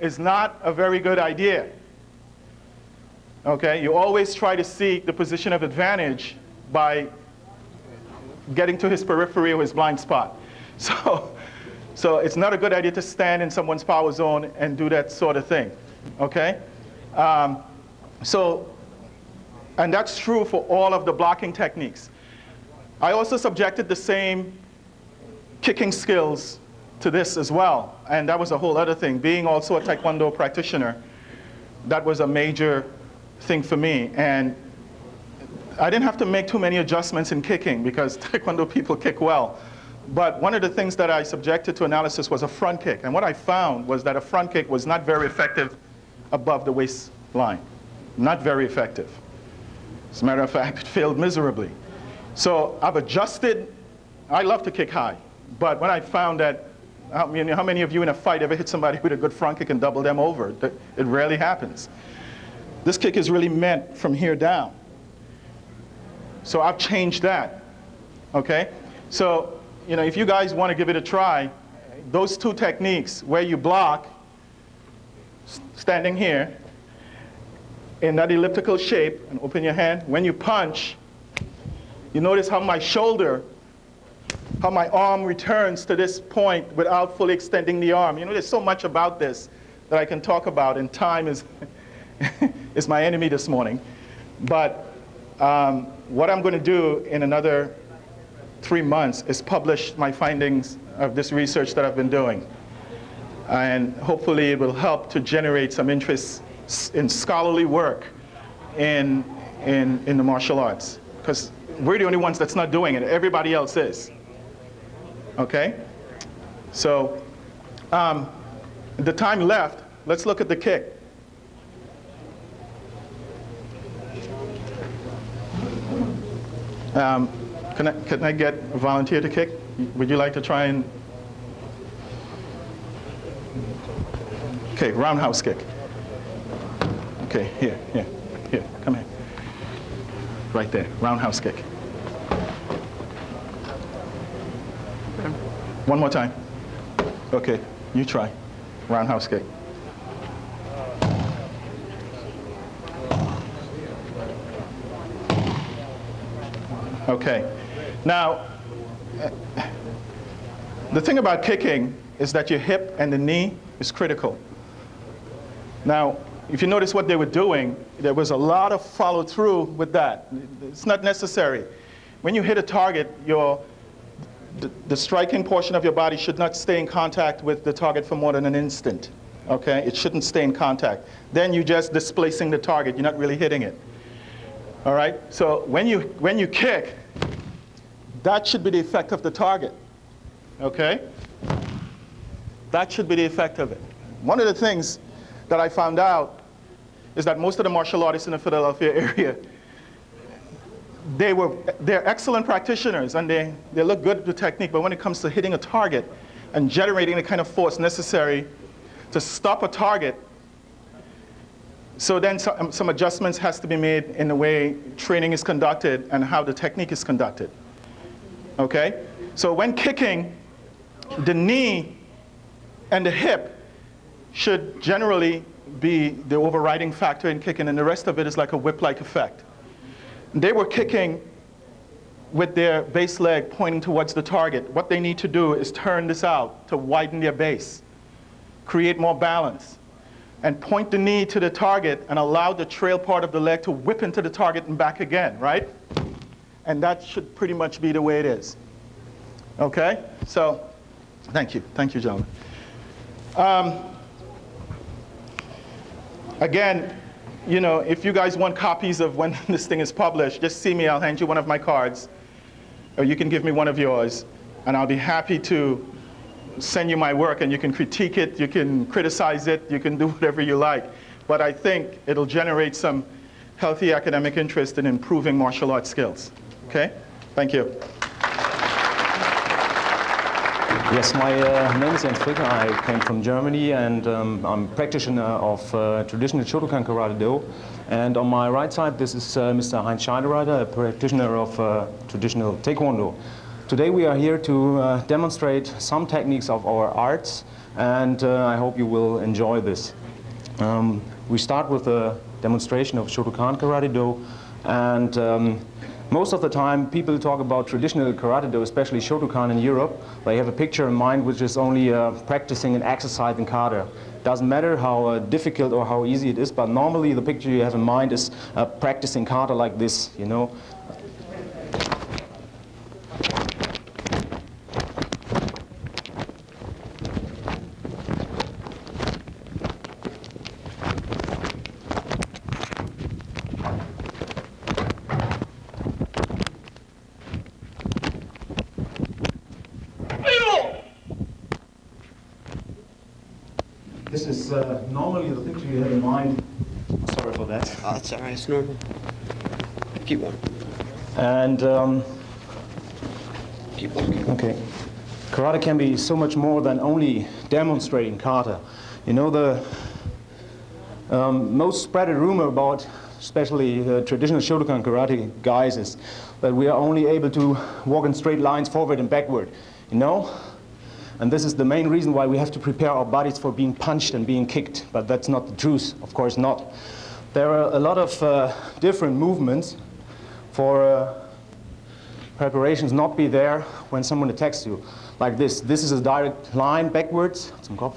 is not a very good idea. Okay, you always try to seek the position of advantage by getting to his periphery or his blind spot. So, so it's not a good idea to stand in someone's power zone and do that sort of thing. Okay? Um, so, and that's true for all of the blocking techniques. I also subjected the same kicking skills to this as well. And that was a whole other thing. Being also a Taekwondo practitioner, that was a major thing for me. And I didn't have to make too many adjustments in kicking because Taekwondo people kick well. But one of the things that I subjected to analysis was a front kick. And what I found was that a front kick was not very effective above the waistline. Not very effective. As a matter of fact, it failed miserably. So I've adjusted. I love to kick high. But when I found that, I mean, how many of you in a fight ever hit somebody with a good front kick and double them over? It rarely happens. This kick is really meant from here down. So I've changed that. Okay? So, you know, if you guys want to give it a try, those two techniques where you block, standing here, in that elliptical shape, and open your hand, when you punch, you notice how my shoulder, how my arm returns to this point without fully extending the arm. You know, there's so much about this that I can talk about, and time is, is my enemy this morning. But um, what I'm going to do in another three months is publish my findings of this research that I've been doing. And hopefully it will help to generate some interest in scholarly work in, in, in the martial arts. Because we're the only ones that's not doing it. Everybody else is. Okay? So, um, the time left, let's look at the kick. Um, can, I, can I get a volunteer to kick? Would you like to try and? Okay, roundhouse kick. Okay, here, here, here, come here. Right there, roundhouse kick. One more time. Okay, you try. Roundhouse kick. Okay. Now, the thing about kicking is that your hip and the knee is critical. Now, if you notice what they were doing, there was a lot of follow through with that. It's not necessary. When you hit a target, your, the, the striking portion of your body should not stay in contact with the target for more than an instant. Okay? It shouldn't stay in contact. Then you're just displacing the target, you're not really hitting it. All right? So when you, when you kick, that should be the effect of the target. Okay? That should be the effect of it. One of the things that I found out is that most of the martial artists in the Philadelphia area, they were, they're excellent practitioners and they, they look good with technique, but when it comes to hitting a target and generating the kind of force necessary to stop a target, so then some, um, some adjustments has to be made in the way training is conducted and how the technique is conducted. Okay? So when kicking, the knee and the hip should generally be the overriding factor in kicking, and the rest of it is like a whip-like effect. They were kicking with their base leg pointing towards the target. What they need to do is turn this out to widen their base, create more balance, and point the knee to the target and allow the trail part of the leg to whip into the target and back again, right? And that should pretty much be the way it is. Okay? So, thank you. Thank you, gentlemen. Um, again, you know, if you guys want copies of when this thing is published, just see me. I'll hand you one of my cards, or you can give me one of yours, and I'll be happy to send you my work, and you can critique it, you can criticize it, you can do whatever you like. But I think it'll generate some healthy academic interest in improving martial arts skills. Okay? Thank you. Yes, my uh, name is Jens Fricker. I came from Germany and um, I'm a practitioner of uh, traditional Shotokan Karate Do. And on my right side, this is uh, Mr. Heinz Scheidereiter, a practitioner of uh, traditional Taekwondo. Today we are here to uh, demonstrate some techniques of our arts and uh, I hope you will enjoy this. Um, we start with a demonstration of Shotokan Karate Do and um, most of the time, people talk about traditional karate do, especially Shotokan in Europe. They have a picture in mind which is only uh, practicing and exercising kata. Doesn't matter how uh, difficult or how easy it is, but normally the picture you have in mind is uh, practicing kata like this, you know. This is uh, normally the picture you have in mind. Sorry for that. It's all right. It's normal. Keep going. And um, Keep going. okay, karate can be so much more than only demonstrating kata. You know the um, most spreaded rumor about, especially uh, traditional Shotokan karate guys, is that we are only able to walk in straight lines forward and backward. You know, and this is the main reason why we have to prepare our bodies for being punched and being kicked. But that's not the truth, of course not. There are a lot of uh, different movements for uh, preparations not be there when someone attacks you. Like this. This is a direct line backwards. Zum Kopf.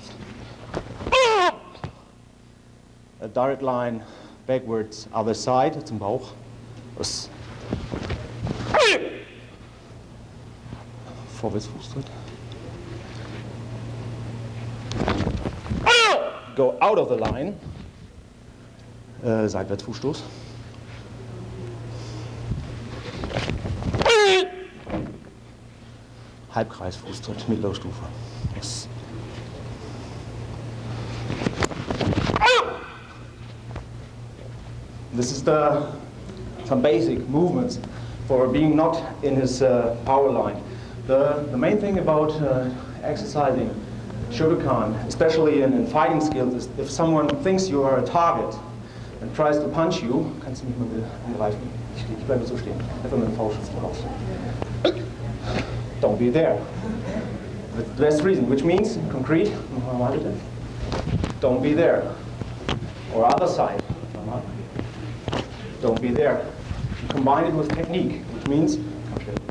A direct line backwards, other side, zum Bauch. Vorwärtsfußtritt. Go out of the line. Äh, Seitwärtsfußstoß. Halbkreisfußtritt, mittlere Stufe. Yes. This is the some basic movements for being not in his uh, power line. The, the main thing about uh, exercising Shotokan, especially in, in fighting skills, is if someone thinks you are a target tries to punch you, kannst du mich mal angreifen? Ich, ich bleibe so stehen. Einfach mit dem Faustschuss voraus. Don't be there. The best reason, which means, concrete, don't be there. Or other side, don't be there. You combine it with technique, which means. Come straight.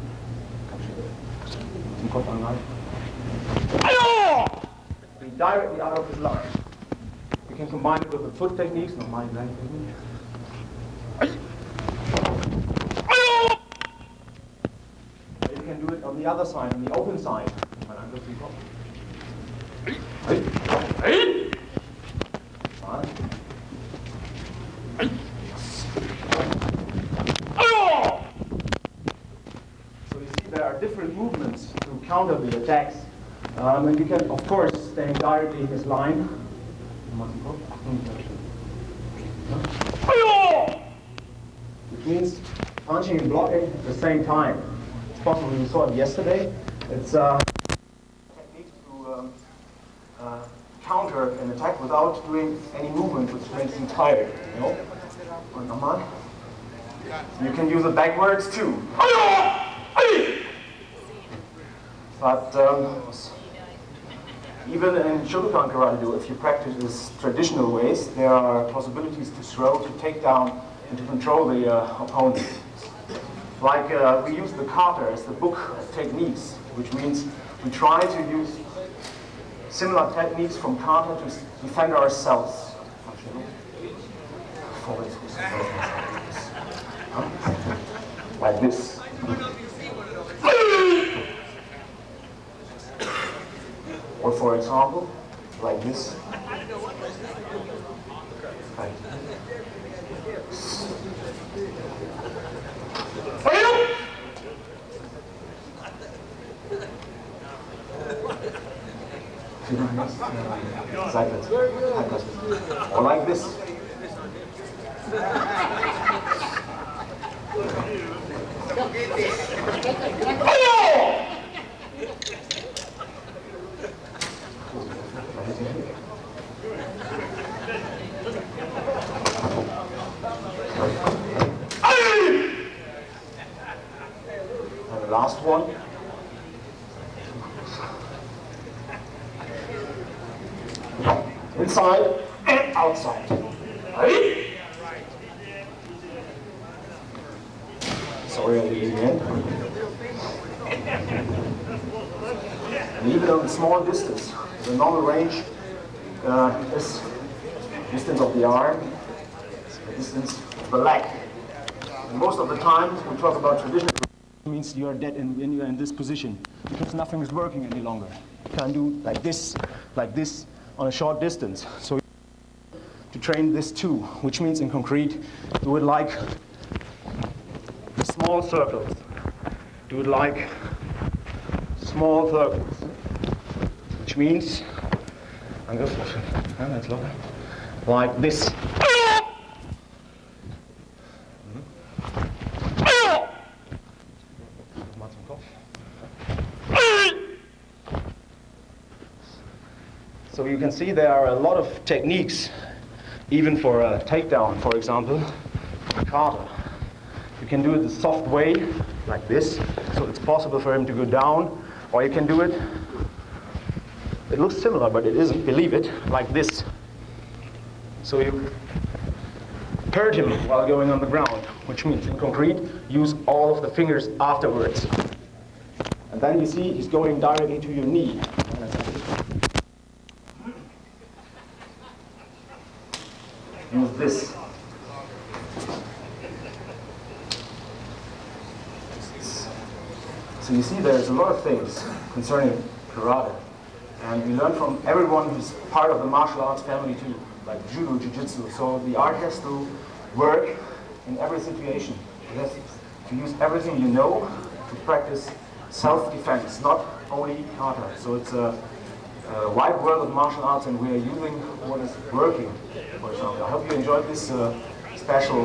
Kopf angreifen. Be directly out of his line. You can combine it with the foot techniques, normal gleiche Technik. Or You can do it on the other side, on the open side. So you see there are different movements to counter the attacks. Um, and you can, of course, stay directly in this line. Which means punching and blocking at the same time. It's possible we saw it yesterday. It's a technique to um, uh, counter an attack without doing any movement, which makes you tired. You know? Und nochmal. You can use it backwards too. But um, even in Shotokan Karate Do, if you practice this traditional ways, there are possibilities to throw, to take down, and to control the uh, opponent. Like uh, we use the kata as the book of techniques, which means we try to use similar techniques from kata to defend ourselves. Like this. Or for example, like this. Or like this. And the last one. Inside and outside. Sorry, I'll it again. And even on a small distance, the normal range uh, is distance of the arm, the distance of the leg. And most of the time, we talk about traditional means you are dead in, when you are in this position because nothing is working any longer. You can't do like this, like this on a short distance. So to train this too, which means in concrete, do it like the small circles. Do it like small circles, which means ja, ganz locker, like this. Mal zum Kopf. You can see there are a lot of techniques, even for a takedown, for example, kata. You can do it the soft way, like this, so it's possible for him to go down, or you can do it, it looks similar, but it isn't, believe it, like this. So you hurt him while going on the ground, which means in concrete, use all of the fingers afterwards. And then you see he's going directly to your knee. Use this. So you see there's a lot of things concerning karate. And we learn from everyone who's part of the martial arts family too, like judo, jiu-jitsu. So the art has to work in every situation. You to use everything you know to practice self-defense, not only kata. So it's a, a wide world of martial arts and we are using what is working, for example. I hope you enjoyed this uh, special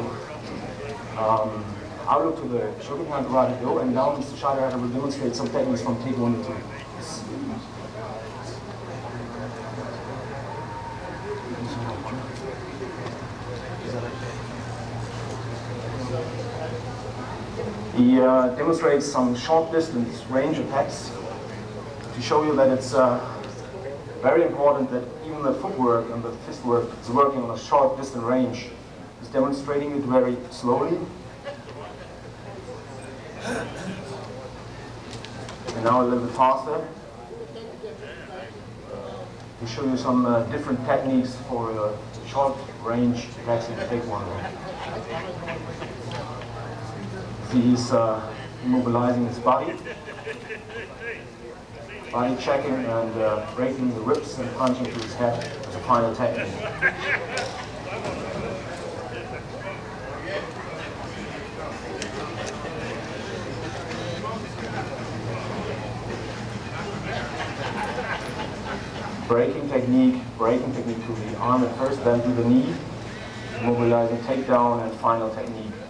um, outlook to the Shotokan Karate and now Mr. Scheider will demonstrate some techniques from Taekwondo too. He uh, demonstrates some short distance range attacks to show you that it's uh, very important that even the footwork and the fist work is working on a short distance range. He's demonstrating it very slowly. And now a little bit faster. To show you some uh, different techniques for uh, short range attacks in Taekwondo. See, he's uh, his body, body checking and uh, breaking the ribs and punching to his head as a final technique. Breaking technique, breaking technique to the arm at first, then to the knee, mobilizing takedown and final technique.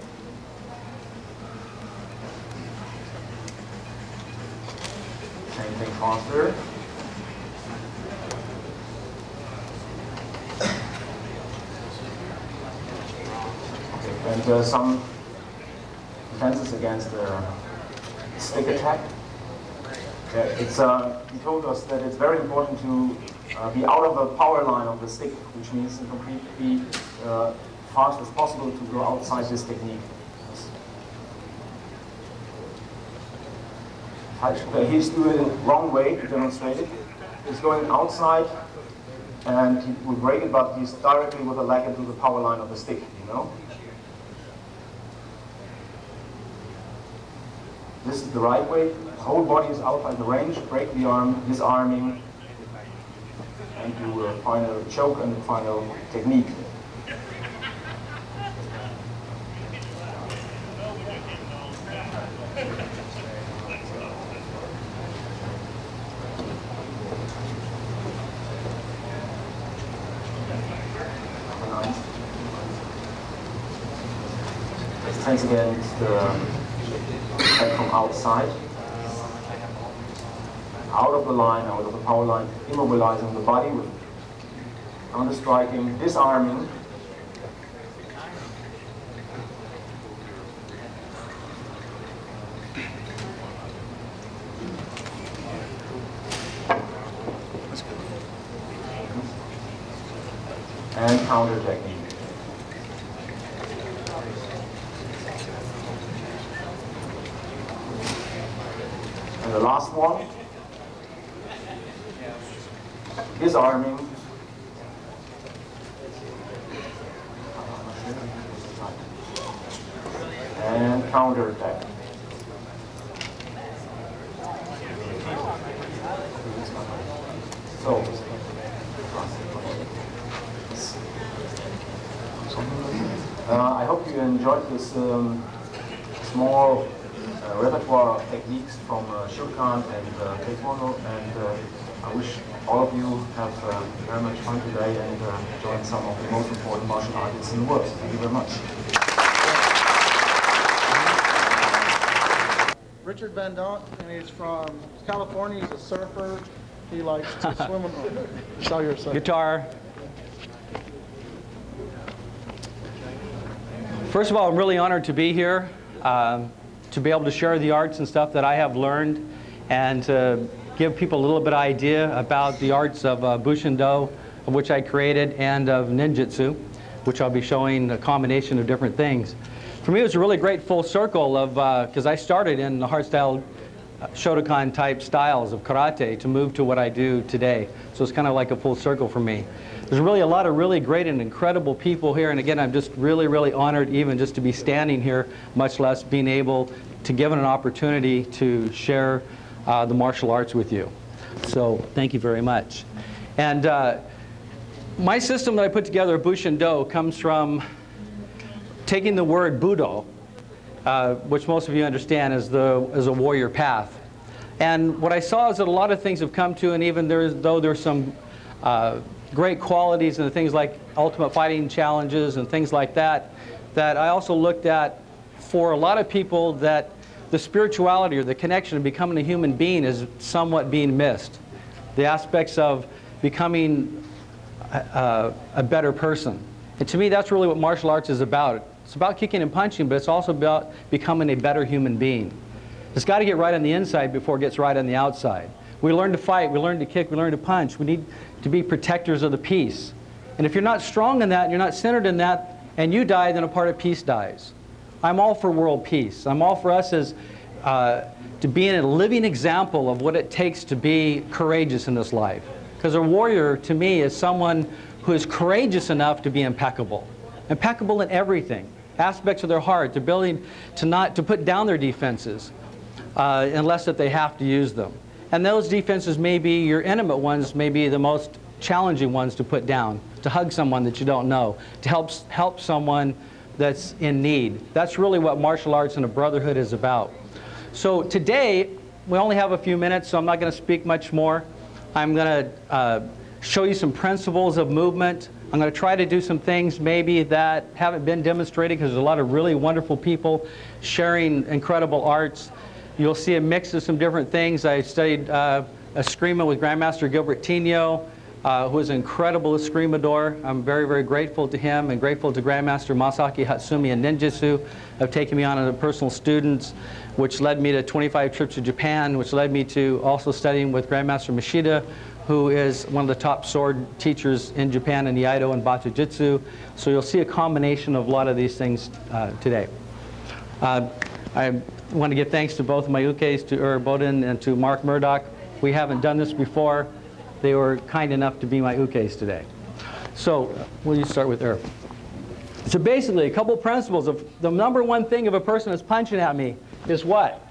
Same thing faster. Okay, and uh, some defenses against the stick attack. Yeah, it's, uh, he told us that it's very important to uh, be out of the power line of the stick, which means to completely uh, fast as possible to go outside this technique. He's doing wrong way to demonstrate it. He's going outside and he will break it, but he's directly with the leg into the power line of the stick, you know? This is the right way. Whole body is outside the range. Break the arm, disarming, and do a final choke and final technique. Hands against the head from outside, out of the line, out of the power line, immobilizing the body with counter striking, disarming. And counter technique. And the last one, disarming. And counter attack. So, uh, I hope you enjoyed this um, small uh, repertoire of techniques from uh, Shotokan and uh, Taekwondo, and uh, I wish all of you have uh, very much fun today and uh, join some of the most important martial artists in the world. Thank you very much. Richard Van Donk, and he's from California. He's a surfer. He likes to swim. in- Show yourself. guitar. First of all, I'm really honored to be here, um, to be able to share the arts and stuff that I have learned, and to give people a little bit of idea about the arts of uh, Bushido, of which I created, and of ninjutsu, which I'll be showing a combination of different things. For me, it was a really great full circle of, because I started in the hardstyle uh, Shotokan type styles of karate to move to what I do today. So it's kind of like a full circle for me. There's really a lot of really great and incredible people here. And again, I'm just really, really honored even just to be standing here, much less being able to given an opportunity to share uh, the martial arts with you. So thank you very much. And uh, my system that I put together, Bushido, comes from taking the word Budo, uh, which most of you understand as the as a warrior path. And what I saw is that a lot of things have come to, and even there's though there's some uh, great qualities and things like ultimate fighting challenges and things like that, that I also looked at for a lot of people that the spirituality or the connection of becoming a human being is somewhat being missed. The aspects of becoming a, a better person. And to me, that's really what martial arts is about. It's about kicking and punching, but it's also about becoming a better human being. It's got to get right on the inside before it gets right on the outside. We learn to fight, we learn to kick, we learn to punch. We need to be protectors of the peace. And if you're not strong in that, you're not centered in that, and you die, then a part of peace dies. I'm all for world peace. I'm all for us as uh, to being a living example of what it takes to be courageous in this life. Because a warrior, to me, is someone who is courageous enough to be impeccable. Impeccable in everything. Aspects of their heart, their ability to not to put down their defenses, uh, unless that they have to use them. And those defenses may be your intimate ones, may be the most challenging ones to put down. To hug someone that you don't know, to help help someone that's in need. That's really what martial arts and a brotherhood is about. So today, we only have a few minutes, so I'm not going to speak much more. I'm going to uh, show you some principles of movement. I'm going to try to do some things maybe that haven't been demonstrated because there's a lot of really wonderful people sharing incredible arts. You'll see a mix of some different things. I studied uh, Eskrima with Grandmaster Gilbert Tenio, uh, who is an incredible Escrimador. I'm very, very grateful to him and grateful to Grandmaster Masaaki Hatsumi and Ninjutsu of taking me on as a personal student, which led me to 25 trips to Japan, which led me to also studying with Grandmaster Mashida, who is one of the top sword teachers in Japan in Iaido and Battojutsu. So you'll see a combination of a lot of these things uh, today. Uh, I want to give thanks to both my ukes, to Ur Bodin and to Mark Murdoch. We haven't done this before. They were kind enough to be my ukes today. So will you start with Ur? So basically, a couple principles of the number one thing if a person is punching at me is what?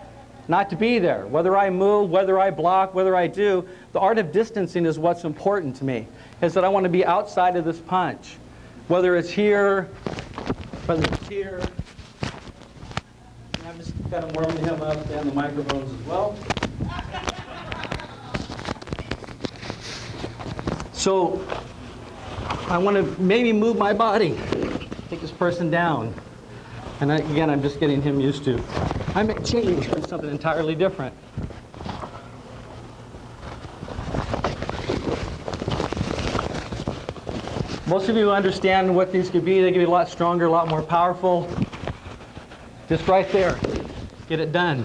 Not to be there. Whether I move, whether I block, whether I do, the art of distancing is what's important to me. Is that I want to be outside of this punch. Whether it's here, whether it's here. I'm just kind of warming him up and the microphones as well. So I want to maybe move my body, take this person down. And I, again, I'm just getting him used to. I may change to something entirely different. Most of you understand what these could be. They could be a lot stronger, a lot more powerful. Just right there. Get it done.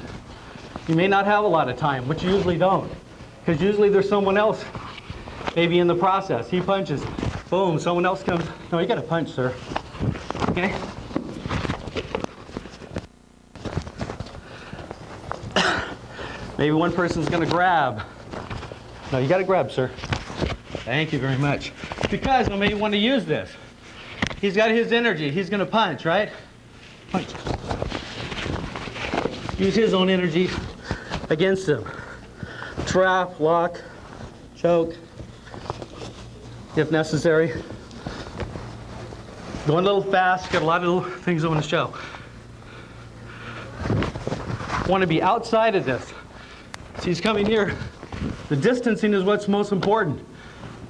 You may not have a lot of time, but you usually don't. Because usually there's someone else maybe in the process. He punches. Boom, someone else comes. No, you got to punch, sir. Okay? Maybe one person's going to grab. No, you got to grab, sir. Thank you very much. Because I may want to use this. He's got his energy. He's going to punch, right? Punch. Use his own energy against him. Trap, lock, choke, if necessary. Going a little fast, got a lot of little things I want to show. Want to be outside of this. He's coming here. The distancing is what's most important.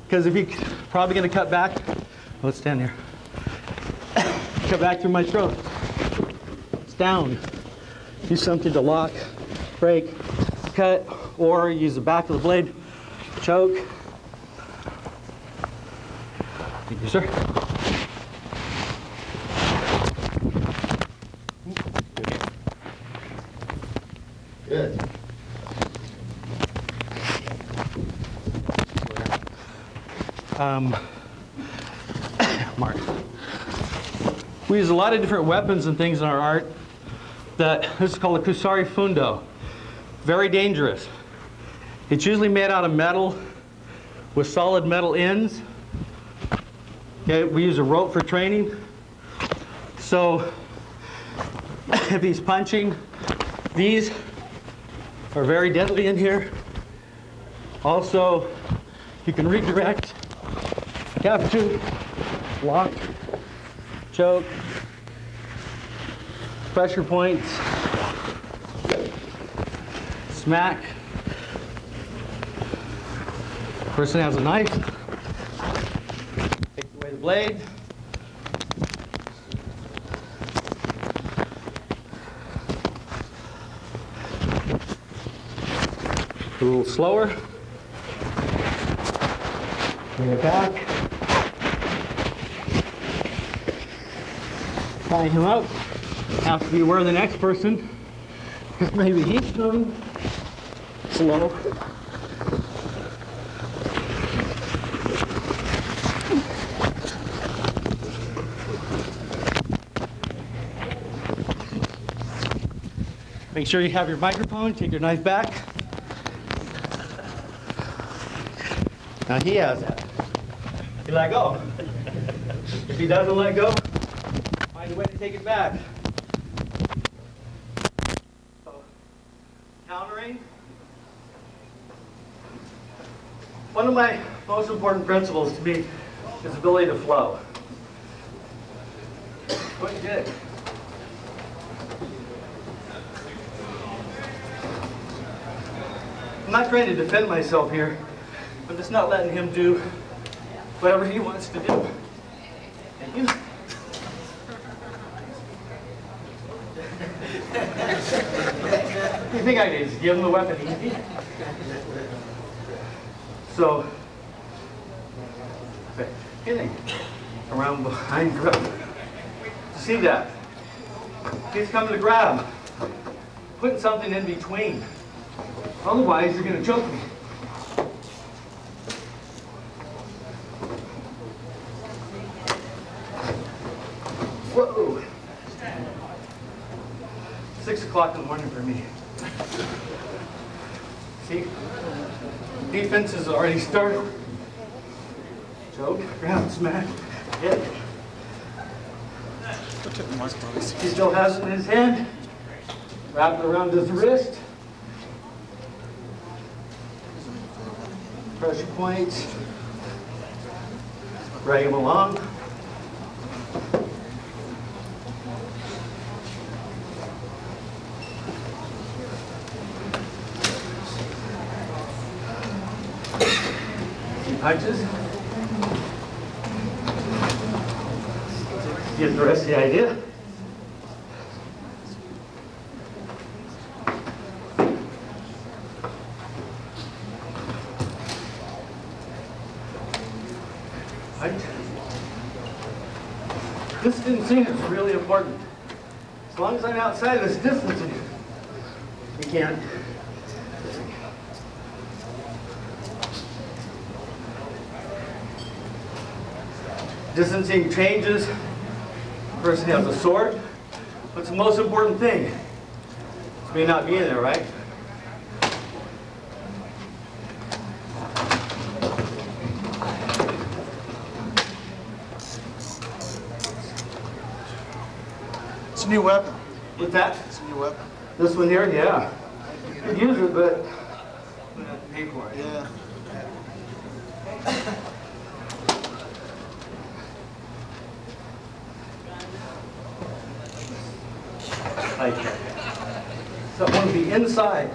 Because if he's probably going to cut back, let's stand here. cut back through my throat. It's down. Use something to lock, break, cut, or use the back of the blade, choke. Thank you, sir. Um, Mark. We use a lot of different weapons and things in our art. That this is called a kusari fundo. Very dangerous. It's usually made out of metal with solid metal ends. Okay, we use a rope for training. So if he's punching, these are very deadly in here. Also, you can redirect, capture, lock, choke, pressure points, smack. Person has a knife. Take away the blade. A little slower. Bring it back. Tie him up. Have to be aware of the next person. Because maybe he's coming slow. Make sure you have your microphone, take your knife back. Now he has that. He let go. If he doesn't let go, a to take it back. Oh. So, countering. One of my most important principles to me is ability to flow. What you. I'm not trying to defend myself here. I'm just not letting him do whatever he wants to do. Thank you. You think I did? is give him the weapon easy? So, hitting around behind grab. See that? He's coming to grab. Putting something in between. Otherwise, you're going to choke me. Whoa. Six o'clock in the morning for me. See? Defense has already started. Choke, ground smash, hit. He still has it in his hand. Wrap it around his wrist. Pressure points. Drag him along. Punches. Get the rest of the idea. Right. Distancing is really important. As long as I'm outside of this distance, you can't. Distancing changes. Person has a sword. What's the most important thing? It's me not being there, right? It's a new weapon. With that, It's a new weapon. this one here, yeah. Could use it, but I'm gonna have to pay for it. Yeah. Like that. Someone be inside.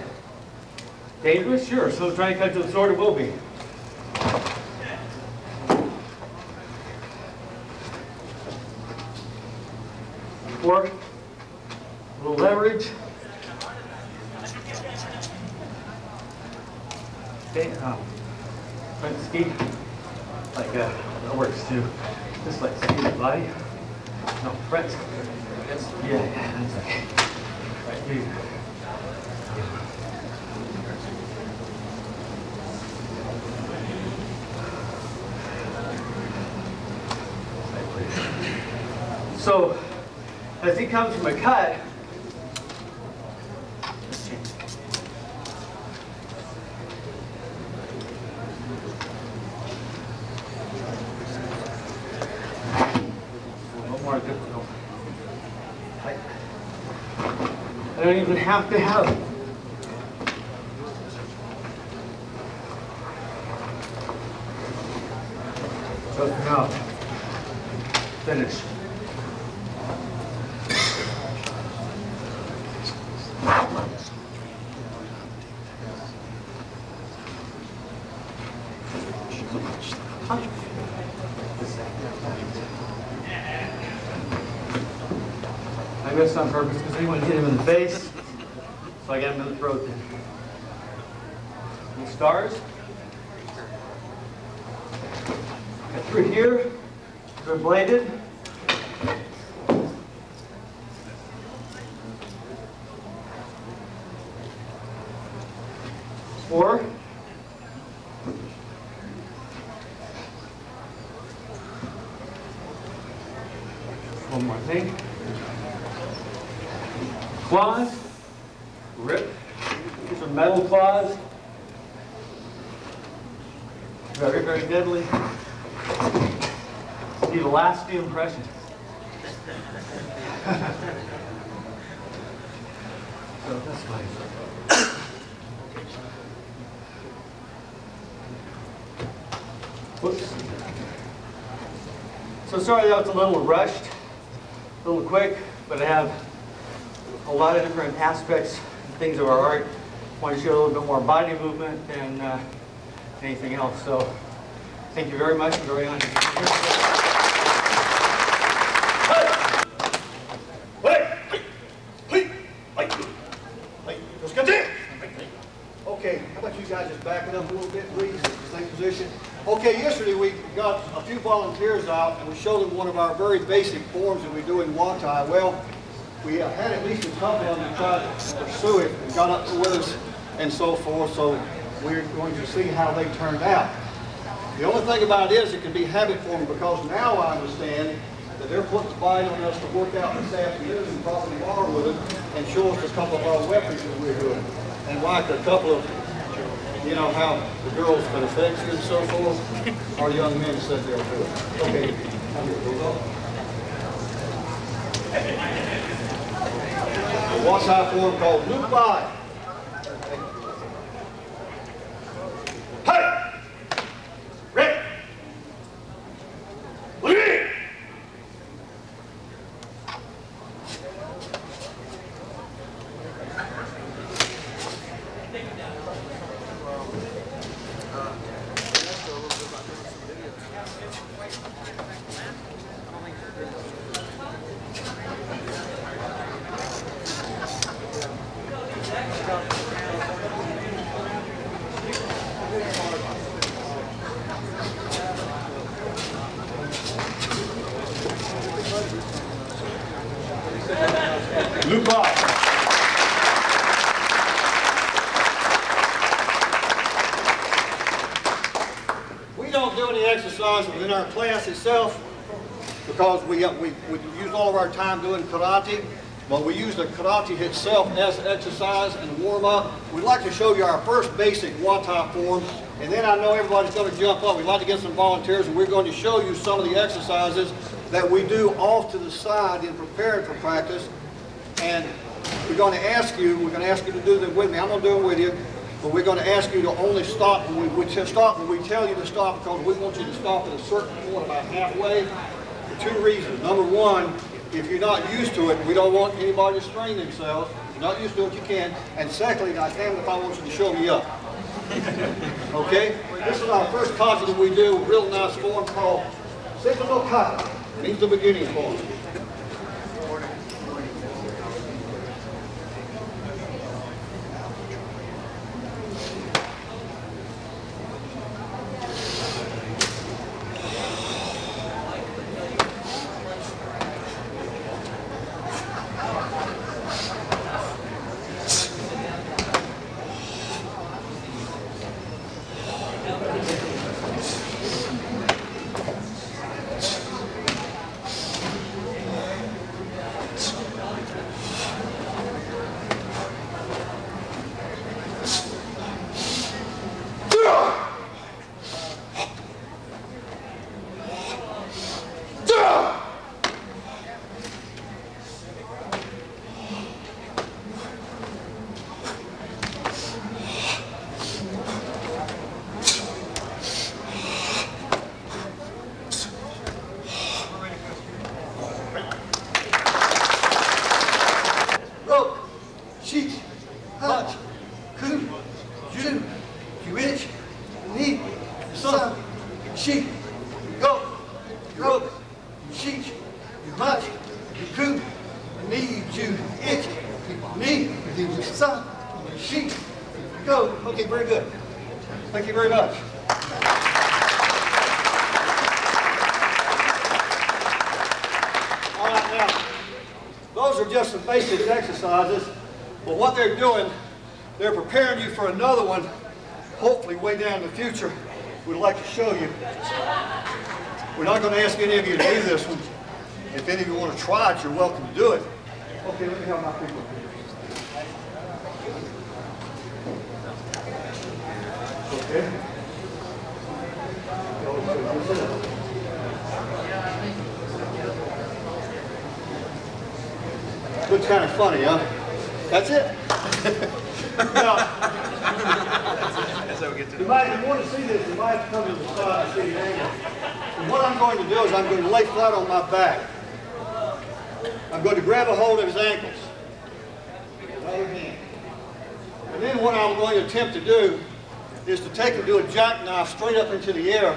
Dangerous? Sure. So try to cut to the sword, it will be. Work. A little leverage. Okay, um, front ski. Like, uh, that works too. Just like ski the body. No, front. Yeah, yeah, that's okay. Right here. So, as he comes from a cut, a little more difficult. I I don't even have to have. Just enough. Finish. I missed on purpose because he wanted to hit him in the face. So I got him in the throat then. Little stars. Got through here. They're bladed. Four. More Rip. These are metal claws. Very, very deadly. Need a lasting impression. so that's fine. Whoops. So sorry that was a little rushed, a little quick, but I have a lot of different aspects and things of our art. Want to show a little bit more body movement than uh, anything else. So thank you very much and very honored. Okay, how about you guys just back it up a little bit, please, same position. Okay, yesterday we got a few volunteers out and we showed them one of our very basic forms that we do in Watai. Well, we had at least a couple of them try to pursue it and got up with us and so forth, so we're going to see how they turned out. The only thing about it is it can be habit forming because now I understand that they're putting the bite on us to work out this afternoon and probably tomorrow with it and show us a couple of our weapons that we're doing. And like a couple of, you know, how the girls can affect you and so forth, our young men said they'll do. Okay. Watch our form called? Blue 5. Karate, but we use the karate itself as exercise and warm up. We'd like to show you our first basic one-time form, and then I know everybody's going to jump up. We'd like to get some volunteers, and we're going to show you some of the exercises that we do off to the side in preparing for practice. And we're going to ask you, we're going to ask you to do them with me. I'm going to do them with you. But we're going to ask you to only stop when we, we stop when we tell you to stop because we want you to stop at a certain point about halfway for two reasons. Number one, if you're not used to it, we don't want anybody to strain themselves. If you're not used to it, you can. And secondly, I damn if I want you to show me up. okay? This is our first concert that we do, real nice form called no Kata. Means the beginning form. another one, hopefully way down in the future, we'd like to show you. We're not going to ask any of you to do this one. If any of you want to try it, you're welcome to do it. Okay, let me have my people. Okay. Looks kind of funny, huh? That's it. This, you might have to come to the side and see the angle. And what I'm going to do is I'm going to lay flat on my back. I'm going to grab a hold of his ankles. And then what I'm going to attempt to do is to take and do a jackknife straight up into the air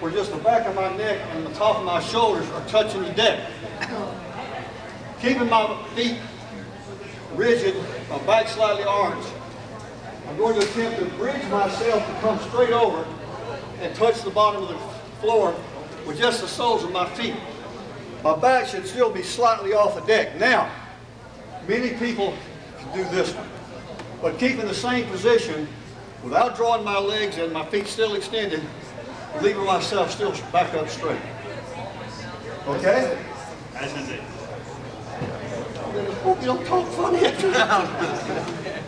where just the back of my neck and the top of my shoulders are touching the deck. Keeping my feet rigid, my back slightly arched. I'm going to attempt to bridge myself to come straight over and touch the bottom of the floor with just the soles of my feet. My back should still be slightly off the deck. Now, many people can do this one, but keeping the same position without drawing my legs and my feet still extended, leaving myself still back up straight. Okay? As is it. Hope you don't talk funny after that.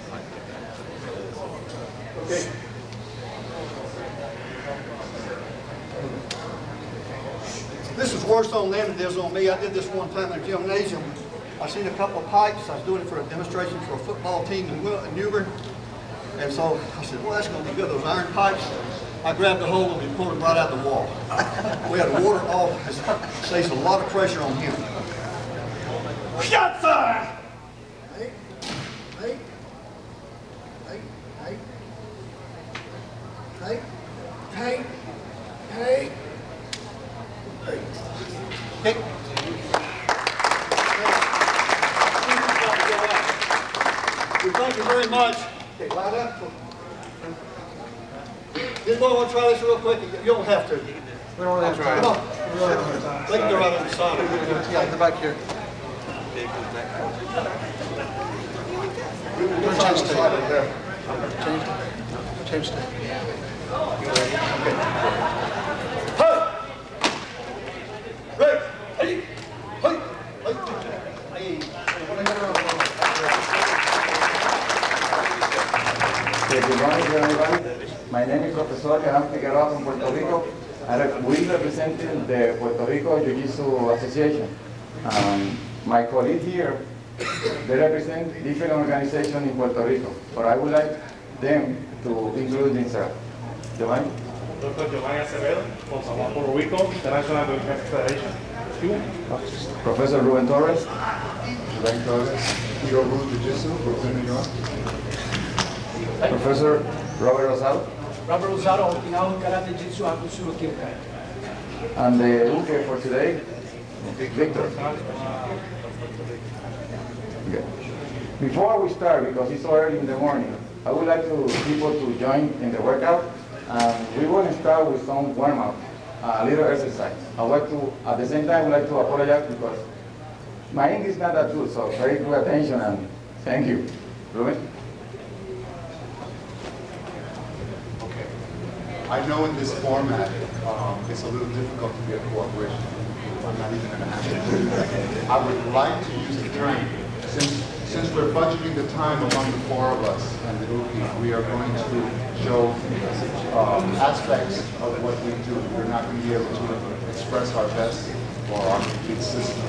This is worse on them than it is on me. I did this one time in a gymnasium. I seen a couple of pipes. I was doing it for a demonstration for a football team in, New Bern. And so I said, well, that's going to be good, those iron pipes. I grabbed a hold of them and pulled them right out the wall. We had water off. It saves a lot of pressure on him. Shot fire! Hey, hey, hey, hey, hey, hey, hey, hey. Hey. We thank you very much. Okay, line up. Anybody want to try this real quick? You don't have to. We don't have to. Come on. They can go right on the side. Yeah, in the back here. Change tape. Change, change tape. Good morning, everybody. My name is Professor Alejandro Figueroa from Puerto Rico. Rep- we representing the Puerto Rico Jiu-Jitsu Association. Um, my colleague here, they represent different organizations in Puerto Rico, but I would like them to include themselves. Giovanni? Dr. Giovanni Acevedo from San Juan, Puerto Rico, International Gymnastics Federation. You? Professor Ruben Torres? Ruben Torres, Hero Rule Jiu-Jitsu, Brooklyn, New York. Professor Robert Rosado? Robert Rosado, Okinawa Karate Jitsu Hakushu Kyokai. And the Uke for today, Victor. Okay. Before we start, because it's so early in the morning, I would like to people to join in the workout. And we want to start with some warm up, a little exercise. I would like to, at the same time, I would like to apologize because my English is not that good, so pay good attention and thank you. Ruben? Okay. I know in this format, um, it's a little difficult to get a cooperation. I'm not even going to ask you. I would like to use the time, since, since we're budgeting the time among the four of us and the Uke, we are going to show um, aspects of what we do. We're not going to be able to express our best or our complete system.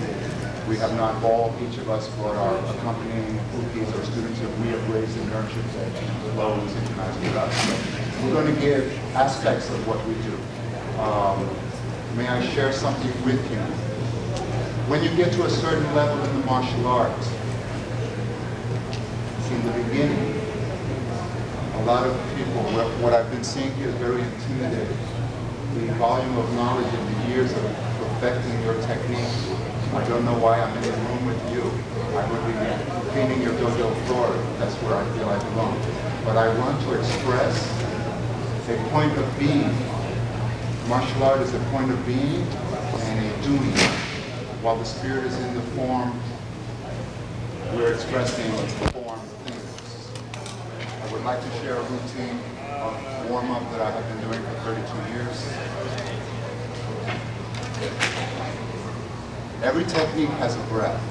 We have not all, each of us, brought our accompanying Ukes or students that we have raised and nurtured to close international with us. We're going to give aspects of what we do. Um, may I share something with you? When you get to a certain level in the martial arts, in the beginning, a lot of people, what, what I've been seeing here is very intimidating. The volume of knowledge and the years of perfecting your technique. I don't know why I'm in the room with you. I would be cleaning your dojo floor. That's where I feel I belong. But I want to express a point of being. Martial art is a point of being and a doing. While the spirit is in the form, we're expressing. I would like to share a routine of warm-up that I have been doing for 32 years. Every technique has a breath.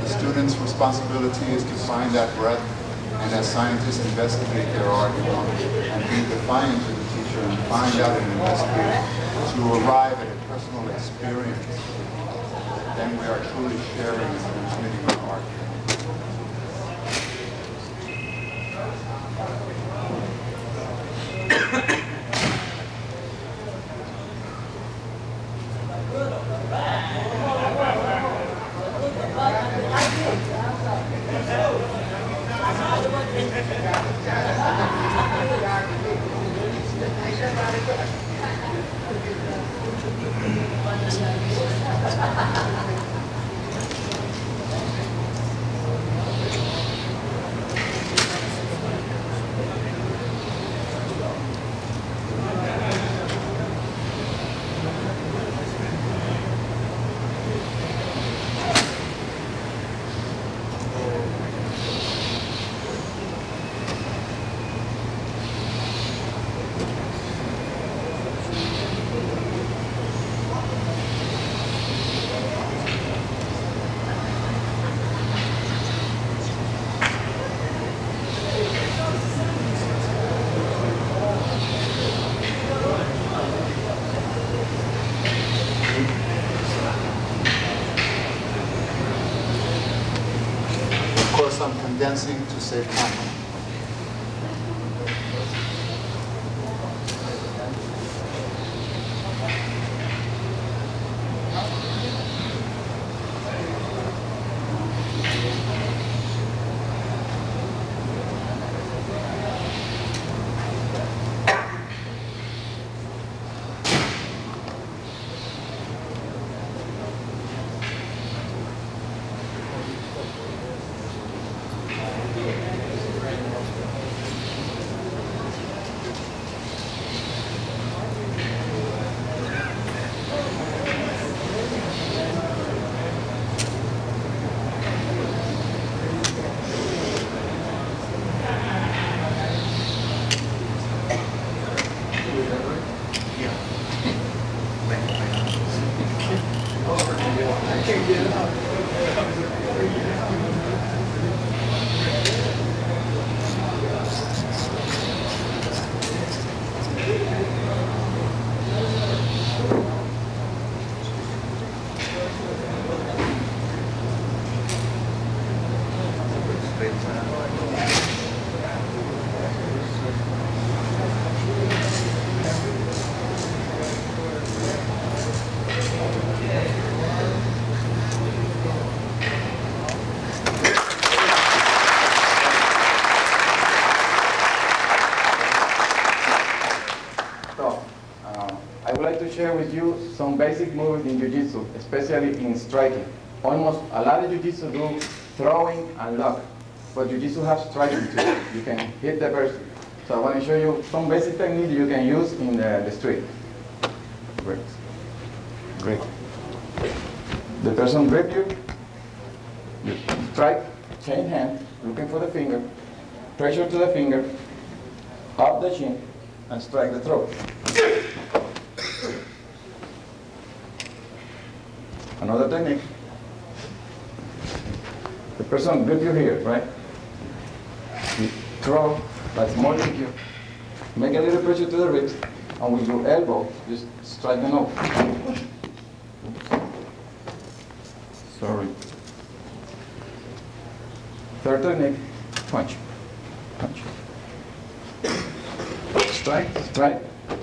The student's responsibility is to find that breath and as scientists investigate their art and be defiant to the teacher and find out and investigate to arrive at a personal experience, then we are truly sharing and transmitting our art. Of course, to save time. Share with you some basic moves in Jiu-Jitsu, especially in striking. Almost a lot of Jiu-Jitsu do throwing and lock, but Jiu-Jitsu has striking too. You can hit the person. So I want to show you some basic technique you can use in the, the street. Great. Great. The person grip you, you strike, chain hand, looking for the finger, pressure to the finger, up the chin, and strike the throat. Another technique. The person grip you here, right? You throw, small kick you. Make a little pressure to the ribs, and with your elbow, just strike the nose. Sorry. Third technique, punch. Punch. Strike, strike,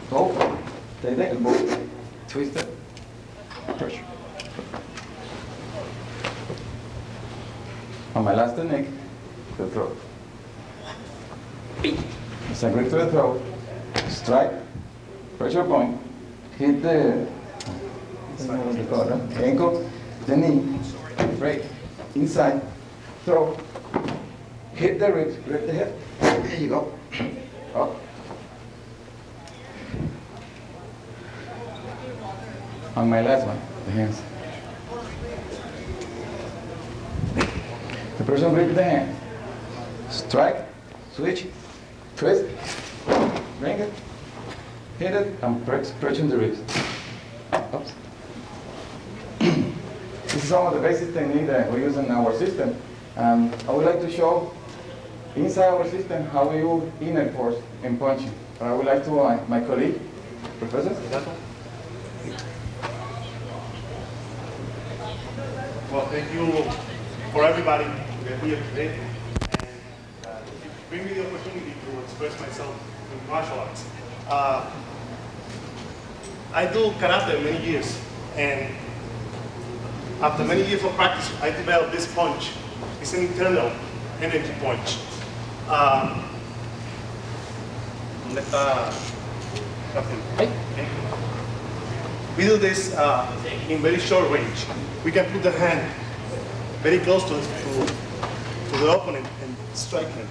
go. Take the elbow, twist it, pressure. On my last technique, the throat. As I grip to the throat, strike, pressure point, hit the, I don't know what they call it, huh? ankle, the knee, break, inside, throw, hit the ribs, grip the hip. There you go. Up. On my last one, the hands. The person grip the hand. Strike, switch, twist, bring it, hit it, and press, in the wrist Oops. this is some of the basic technique that we use in our system. Um, I would like to show inside our system, how we use inner force in punching. I would like to, uh, my colleague, Professor? Well, thank you for everybody be here today and uh, bring me the opportunity to express myself in martial arts. Uh, I do karate many years, and after many years of practice, I developed this punch. It's an internal energy punch. Uh. Okay. We do this uh, in very short range. We can put the hand very close to, to, to the opponent and strike him.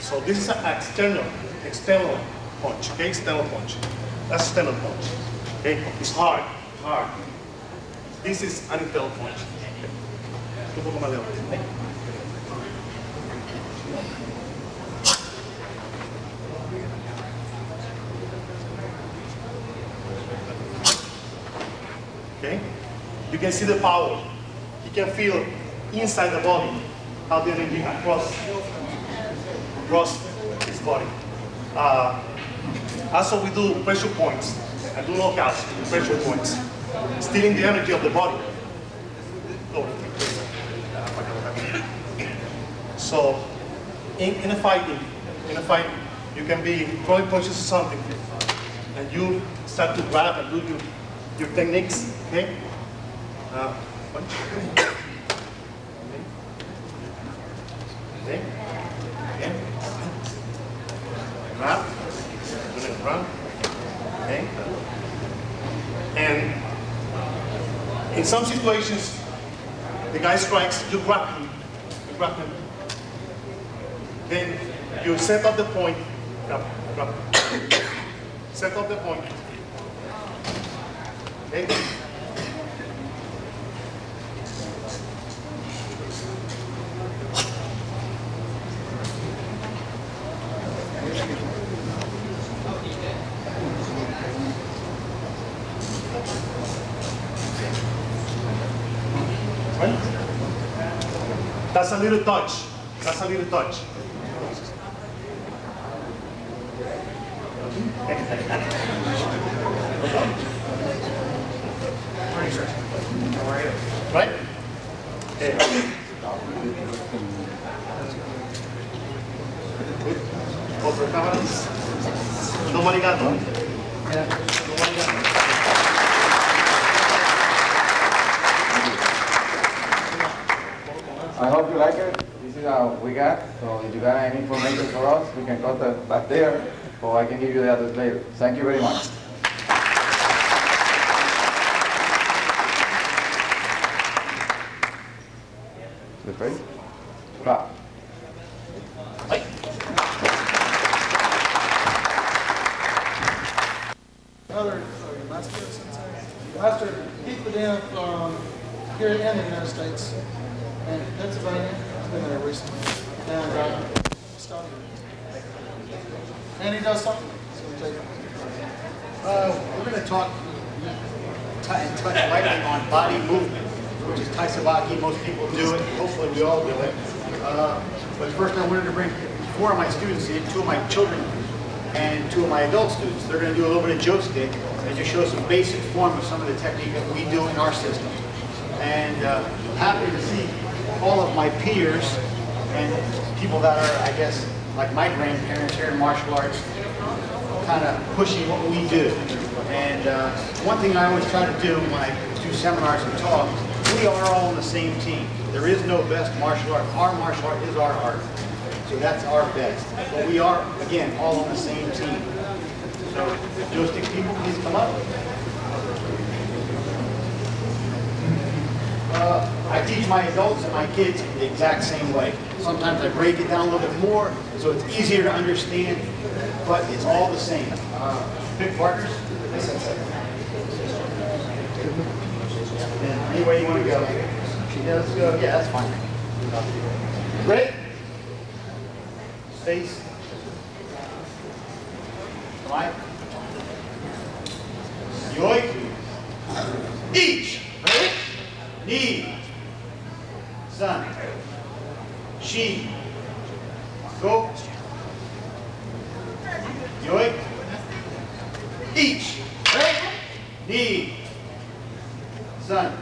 So this is an external, external punch, okay? External punch. That's external punch. Okay? It's hard, hard. This is an internal punch. Okay? You can see the power. You can feel inside the body how the energy across, across his body. Uh, also, we do pressure points. I do knockouts, pressure points, stealing the energy of the body. Oh. So, in, in a fighting, in a fight, you can be throwing punches or something, and you start to grab and do your, your techniques, okay? Uh. Okay. Again. Grab. Good run. Okay. And in some situations, the guy strikes, you grab him. You grab him. Then you set up the point. Grab, grab. set up the point. Okay. Right? That's a little touch. That's a little touch. Right? Okay. Over cameras. Nobody got them. Nobody got them. I hope you like it. This is how we got. So if you got any information for us, we can contact back there, or I can give you the others later. Thank you very much. The face? Wow. Another uh, master sensei. Master Keith Badin um, here in the United States and Pennsylvania. He's been there recently. And uh, stuff. And he does something. So we take it. Uh, we're going to talk t- and touch lightly on body movement, which is Taisabaki. Most people do it. Hopefully, we all do it. Uh, but first, I wanted to bring four of my students in, two of my children, and two of my adult students. They're going to do a little bit of joystick and just show some basic form of some of the technique that we do in our system. And uh, happy to see all of my peers and people that are, I guess, like my grandparents here in martial arts, kind of pushing what we do. And uh, one thing I always try to do when I do seminars and talk, we are all on the same team. There is no best martial art. Our martial art is our art. So that's our best. But we are, again, all on the same team. So, joystick people, please come up. Uh, I teach my adults and my kids the exact same way. Sometimes I break it down a little bit more so it's easier to understand, but it's all the same. Uh, partners. Anywhere you want to go. Yeah, let's go. Yeah, that's fine. Ready? Space. Right. Yoik. Each. Ready? Knee. Sun. She. Go. Yoik. Each. Ready? Knee. Sun.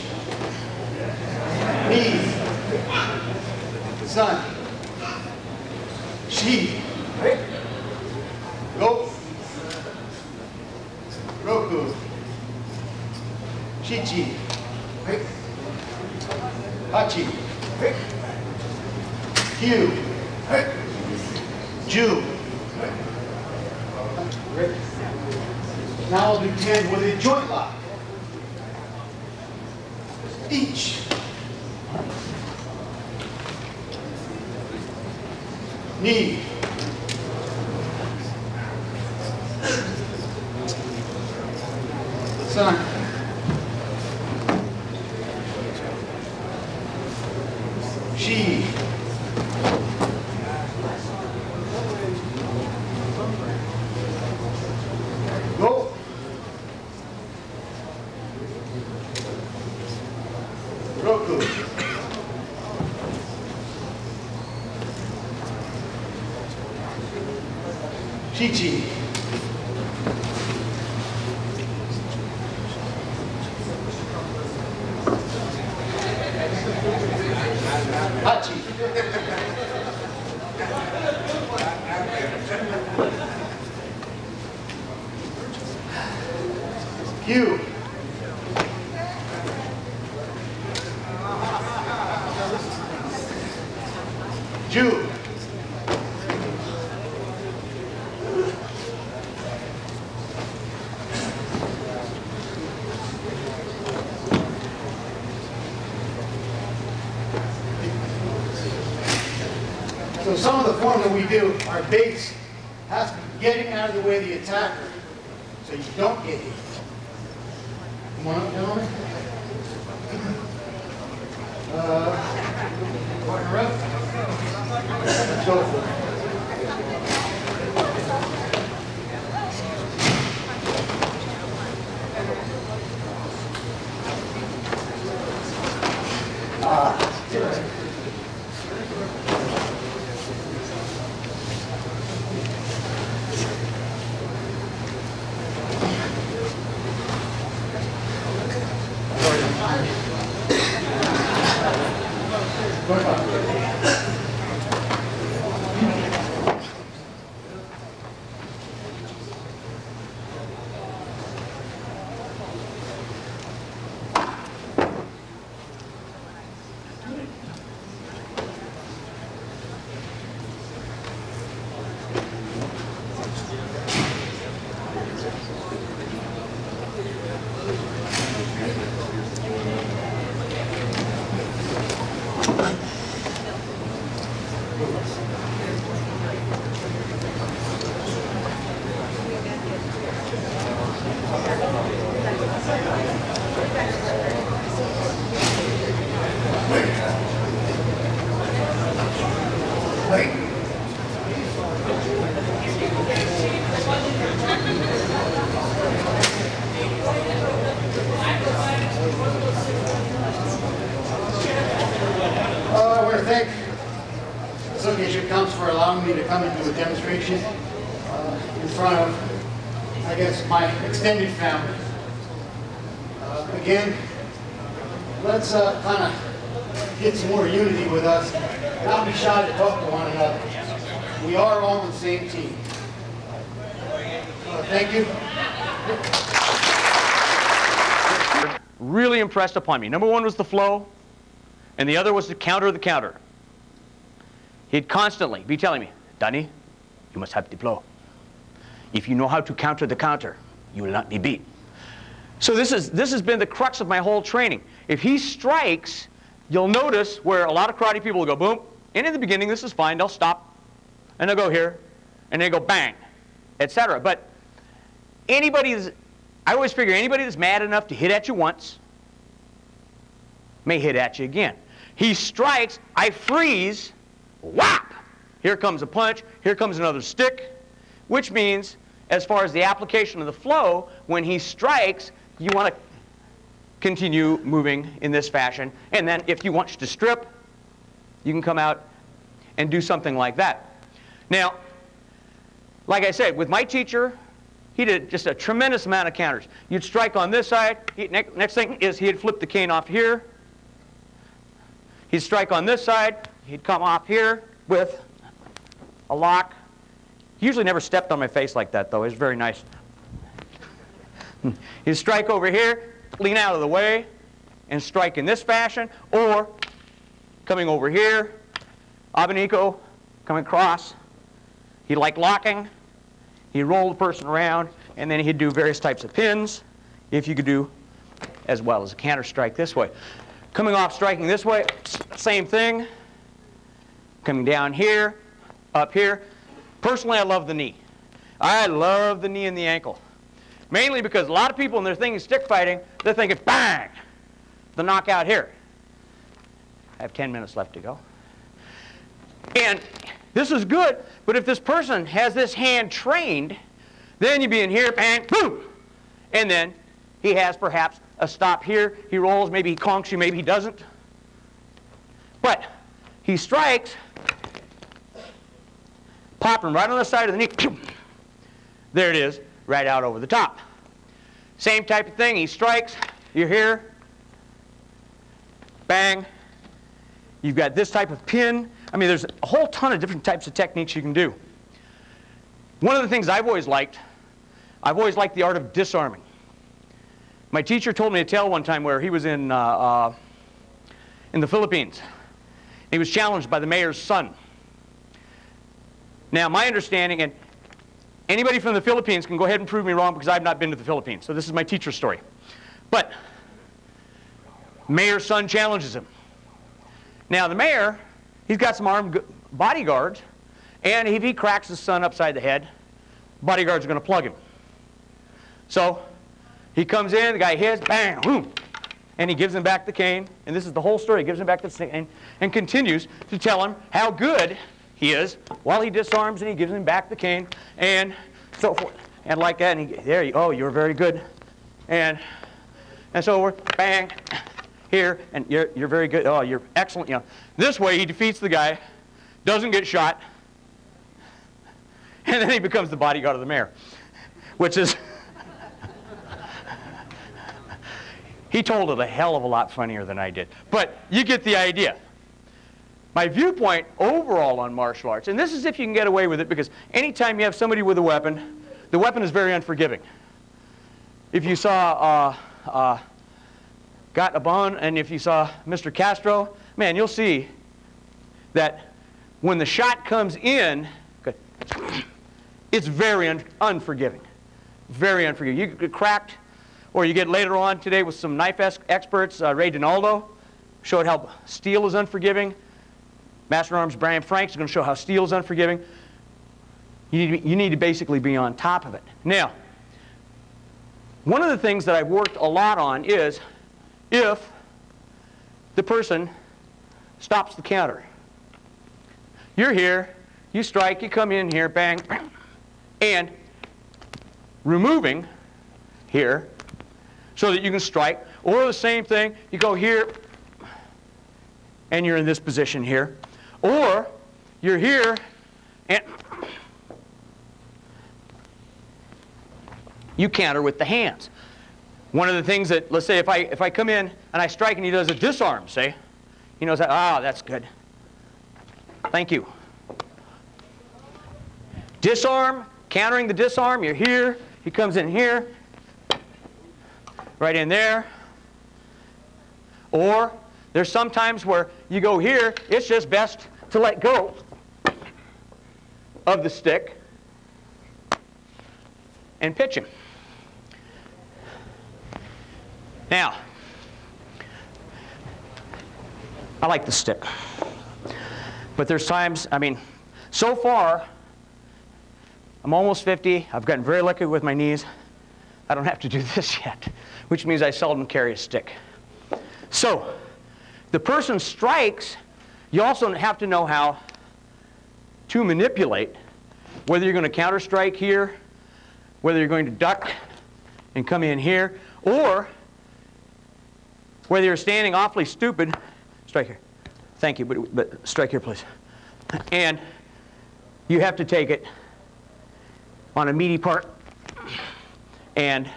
Forms that we do, our base has to be getting out of the way of the attacker so you don't get hit. Come on up, gentlemen. Uh, partner up. Let's go for it. Uh, I want to thank Association of Councils for allowing me to come and do a demonstration uh, in front of, I guess, my extended family. Uh, Again, let's kind of get some more unity with us, not be shy to talk to one another. We are all on the same team. Uh, Thank you. really impressed upon me. Number one was the flow, and the other was the counter of the counter. He'd constantly be telling me, Danny, you must have the flow. If you know how to counter the counter, you will not be beat. So this, is, this has been the crux of my whole training. If he strikes, you'll notice where a lot of karate people will go boom, and in the beginning this is fine, they'll stop, and they'll go here, and they go bang, etc. But anybody that's, I always figure anybody that's mad enough to hit at you once may hit at you again. He strikes, I freeze, whap! Here comes a punch, here comes another stick, which means, as far as the application of the flow, when he strikes, you want to continue moving in this fashion. And then if you want to strip, you can come out and do something like that. Now, like I said, with my teacher, he did just a tremendous amount of counters. You'd strike on this side. He, next, next thing is he'd flip the cane off here. He'd strike on this side. He'd come off here with a lock. He usually never stepped on my face like that, though. It was very nice. He'd strike over here, lean out of the way, and strike in this fashion, or coming over here, Abanico coming across. He liked locking. He'd roll the person around, and then he'd do various types of pins, if you could do as well as a counter strike this way. Coming off striking this way, same thing. Coming down here, up here. Personally, I love the knee. I love the knee and the ankle. Mainly because a lot of people, when they're thinking stick fighting, they're thinking bang, the knockout here. I have 10 minutes left to go. And this is good, but if this person has this hand trained, then you'd be in here, bang, boom, and then he has perhaps a stop here. He rolls, maybe he conks you, maybe he doesn't. But he strikes, popping right on the side of the knee. There it is, right out over the top. Same type of thing. He strikes, you're here, bang. You've got this type of pin. I mean, there's a whole ton of different types of techniques you can do. One of the things I've always liked, I've always liked the art of disarming. My teacher told me a tale one time where he was in, uh, uh, in the Philippines. He was challenged by the mayor's son. Now, my understanding, and anybody from the Philippines can go ahead and prove me wrong because I've not been to the Philippines. So this is my teacher's story. But mayor's son challenges him. Now, the mayor, he's got some armed, bodyguards, and if he cracks his son upside the head, bodyguards are going to plug him. So he comes in, the guy hits, bang, boom, and he gives him back the cane. And this is the whole story. He gives him back the cane and continues to tell him how good is while he disarms and he gives him back the cane and so forth. And like that, and he, there you, oh, you're very good. And, and so we're, bang, here, and you're, you're very good. Oh, you're excellent. You know, this way he defeats the guy, doesn't get shot, and then he becomes the bodyguard of the mayor, which is, he told it a hell of a lot funnier than I did. But you get the idea. My viewpoint overall on martial arts, and this is if you can get away with it, because anytime you have somebody with a weapon, the weapon is very unforgiving. If you saw uh, uh, Got Abon and if you saw Mr. Castro, man, you'll see that when the shot comes in, it's very un unforgiving. Very unforgiving. You get cracked, or you get later on today with some knife experts, uh, Ray Dionaldo showed how steel is unforgiving. Master Arms Brian Franks is going to show how steel is unforgiving. You need, you need to basically be on top of it. Now, one of the things that I've worked a lot on is if the person stops the counter. You're here, you strike, you come in here, bang, and removing here so that you can strike. Or the same thing, you go here, and you're in this position here. Or you're here and you counter with the hands. One of the things that, let's say if I, if I come in and I strike and he does a disarm, say, he knows that, ah, that's good. Thank you. Disarm, countering the disarm, you're here, he comes in here, right in there. Or there's sometimes where you go here, it's just best to let go of the stick and pitch him. Now, I like the stick. But there's times, I mean, so far, I'm almost 50. I've gotten very lucky with my knees. I don't have to do this yet, which means I seldom carry a stick. So, the person strikes you also have to know how to manipulate, whether you're going to counter strike here, whether you're going to duck and come in here, or whether you're standing awfully stupid, strike here. Thank you, but, but strike here, please. And you have to take it on a meaty part and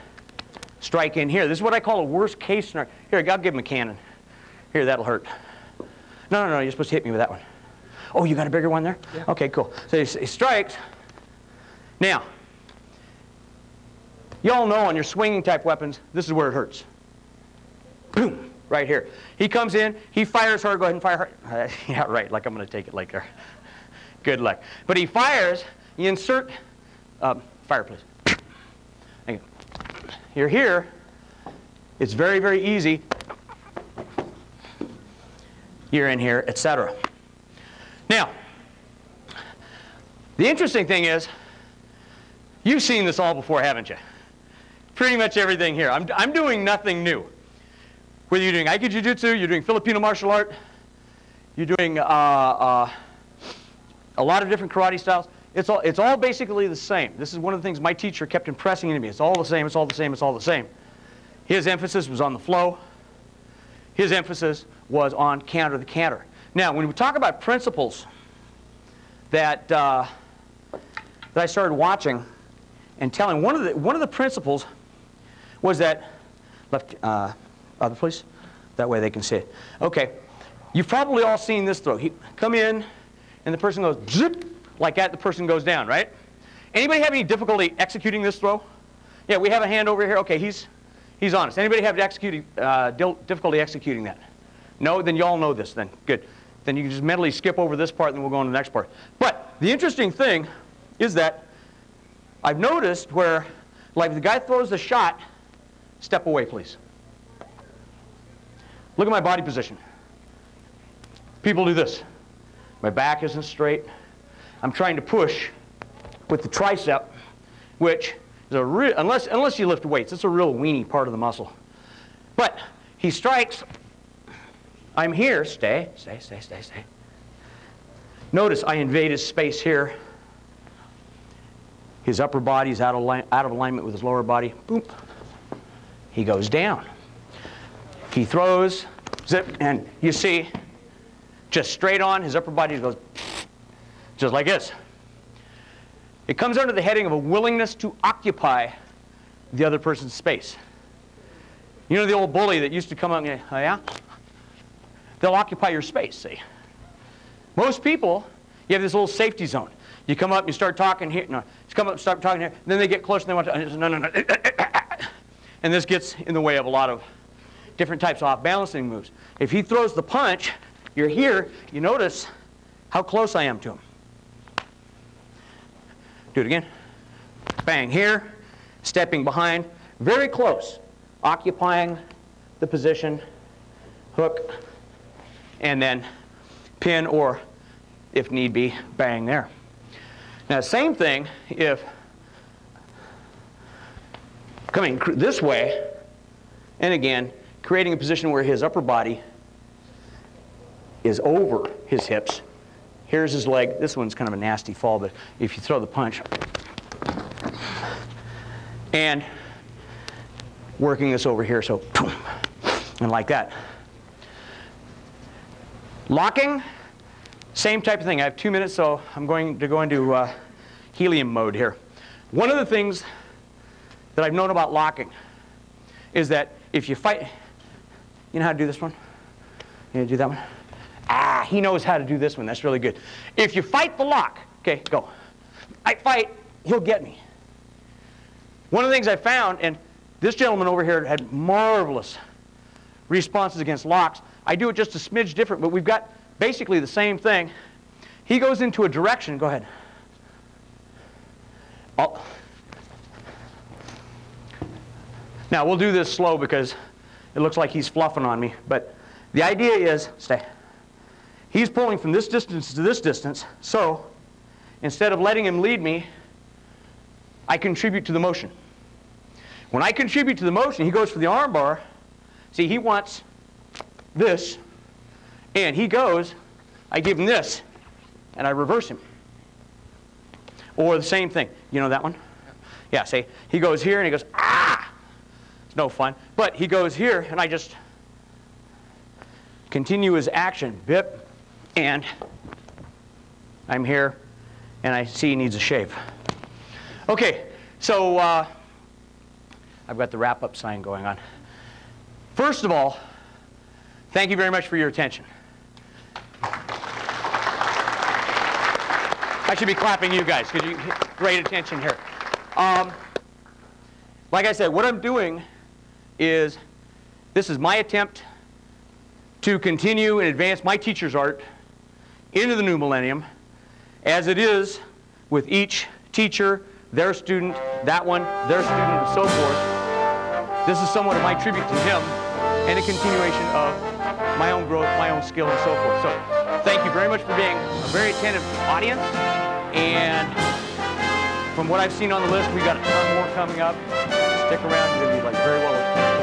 strike in here. This is what I call a worst case scenario. Here, I'll give him a cannon. Here, that'll hurt. No, no, no, you're supposed to hit me with that one. Oh, you got a bigger one there? Yeah. Okay, cool. So he, he strikes. Now, you all know on your swinging type weapons, this is where it hurts. Boom, right here. He comes in, he fires her, go ahead and fire her. yeah, right, like I'm going to take it like there. Good luck. But he fires, you insert, um, fire please. You're here, it's very, very easy you're in here, etc. Now, the interesting thing is, you've seen this all before, haven't you? Pretty much everything here. I'm, I'm doing nothing new. Whether you're doing Aikido Jiu-Jitsu, you're doing Filipino martial art, you're doing uh, uh, a lot of different karate styles, it's all, it's all basically the same. This is one of the things my teacher kept impressing into me. It's all the same, it's all the same, it's all the same. His emphasis was on the flow. His emphasis was on counter the counter. Now, when we talk about principles that, uh, that I started watching and telling, one of the, one of the principles was that, left, uh, other please, that way they can see it. Okay, you've probably all seen this throw. He, come in, and the person goes zip, like that, the person goes down, right? Anybody have any difficulty executing this throw? Yeah, we have a hand over here. Okay, he's, he's honest. Anybody have uh, difficulty executing that? No? Then you all know this then. Good. Then you can just mentally skip over this part and then we'll go on to the next part. But the interesting thing is that I've noticed where, like, the guy throws the shot, step away, please. Look at my body position. People do this. My back isn't straight. I'm trying to push with the tricep, which is a real, unless, unless you lift weights, it's a real weenie part of the muscle. But he strikes. I'm here. Stay, stay, stay, stay, stay. Notice I invade his space here. His upper body is out of, li- out of alignment with his lower body. Boom. He goes down. He throws, zip, and you see, just straight on, his upper body goes just like this. It comes under the heading of a willingness to occupy the other person's space. You know the old bully that used to come up and, oh yeah? They'll occupy your space, see? Most people, you have this little safety zone. You come up you start talking here. No, you come up and start talking here. Then they get close and they want to. No, no, no. And this gets in the way of a lot of different types of off balancing moves. If he throws the punch, you're here. You notice how close I am to him. Do it again. Bang here, stepping behind, very close, occupying the position, hook, and then pin or, if need be, bang there. Now, same thing if coming this way, and again, creating a position where his upper body is over his hips. Here's his leg. This one's kind of a nasty fall, but if you throw the punch, and working this over here, so and like that. Locking, same type of thing. I have two minutes, so I'm going to go into uh, helium mode here. One of the things that I've known about locking is that if you fight, you know how to do this one? You know, do that one? Ah, he knows how to do this one. That's really good. If you fight the lock, okay, go. I fight, he'll get me. One of the things I found, and this gentleman over here had marvelous responses against locks. I do it just a smidge different, but we've got basically the same thing. He goes into a direction. Go ahead. Oh. Now, we'll do this slow because it looks like he's fluffing on me. But the idea is stay. He's pulling from this distance to this distance. So instead of letting him lead me, I contribute to the motion. When I contribute to the motion, he goes for the armbar. See, he wants this, and he goes, I give him this, and I reverse him. Or the same thing. You know that one? Yeah, see, he goes here and he goes, ah! It's no fun. But he goes here, and I just continue his action. Bip, and I'm here, and I see he needs a shave. Okay, so uh, I've got the wrap up sign going on. First of all, thank you very much for your attention. I should be clapping you guys because you great attention here. Um, like I said, what I'm doing is this is my attempt to continue and advance my teacher's art into the new millennium, as it is with each teacher, their student, that one, their student, and so forth. This is somewhat of my tribute to him and a continuation of my own growth, my own skill, and so forth. So thank you very much for being a very attentive audience. And from what I've seen on the list, we've got a ton more coming up. Stick around. You're going to be like very well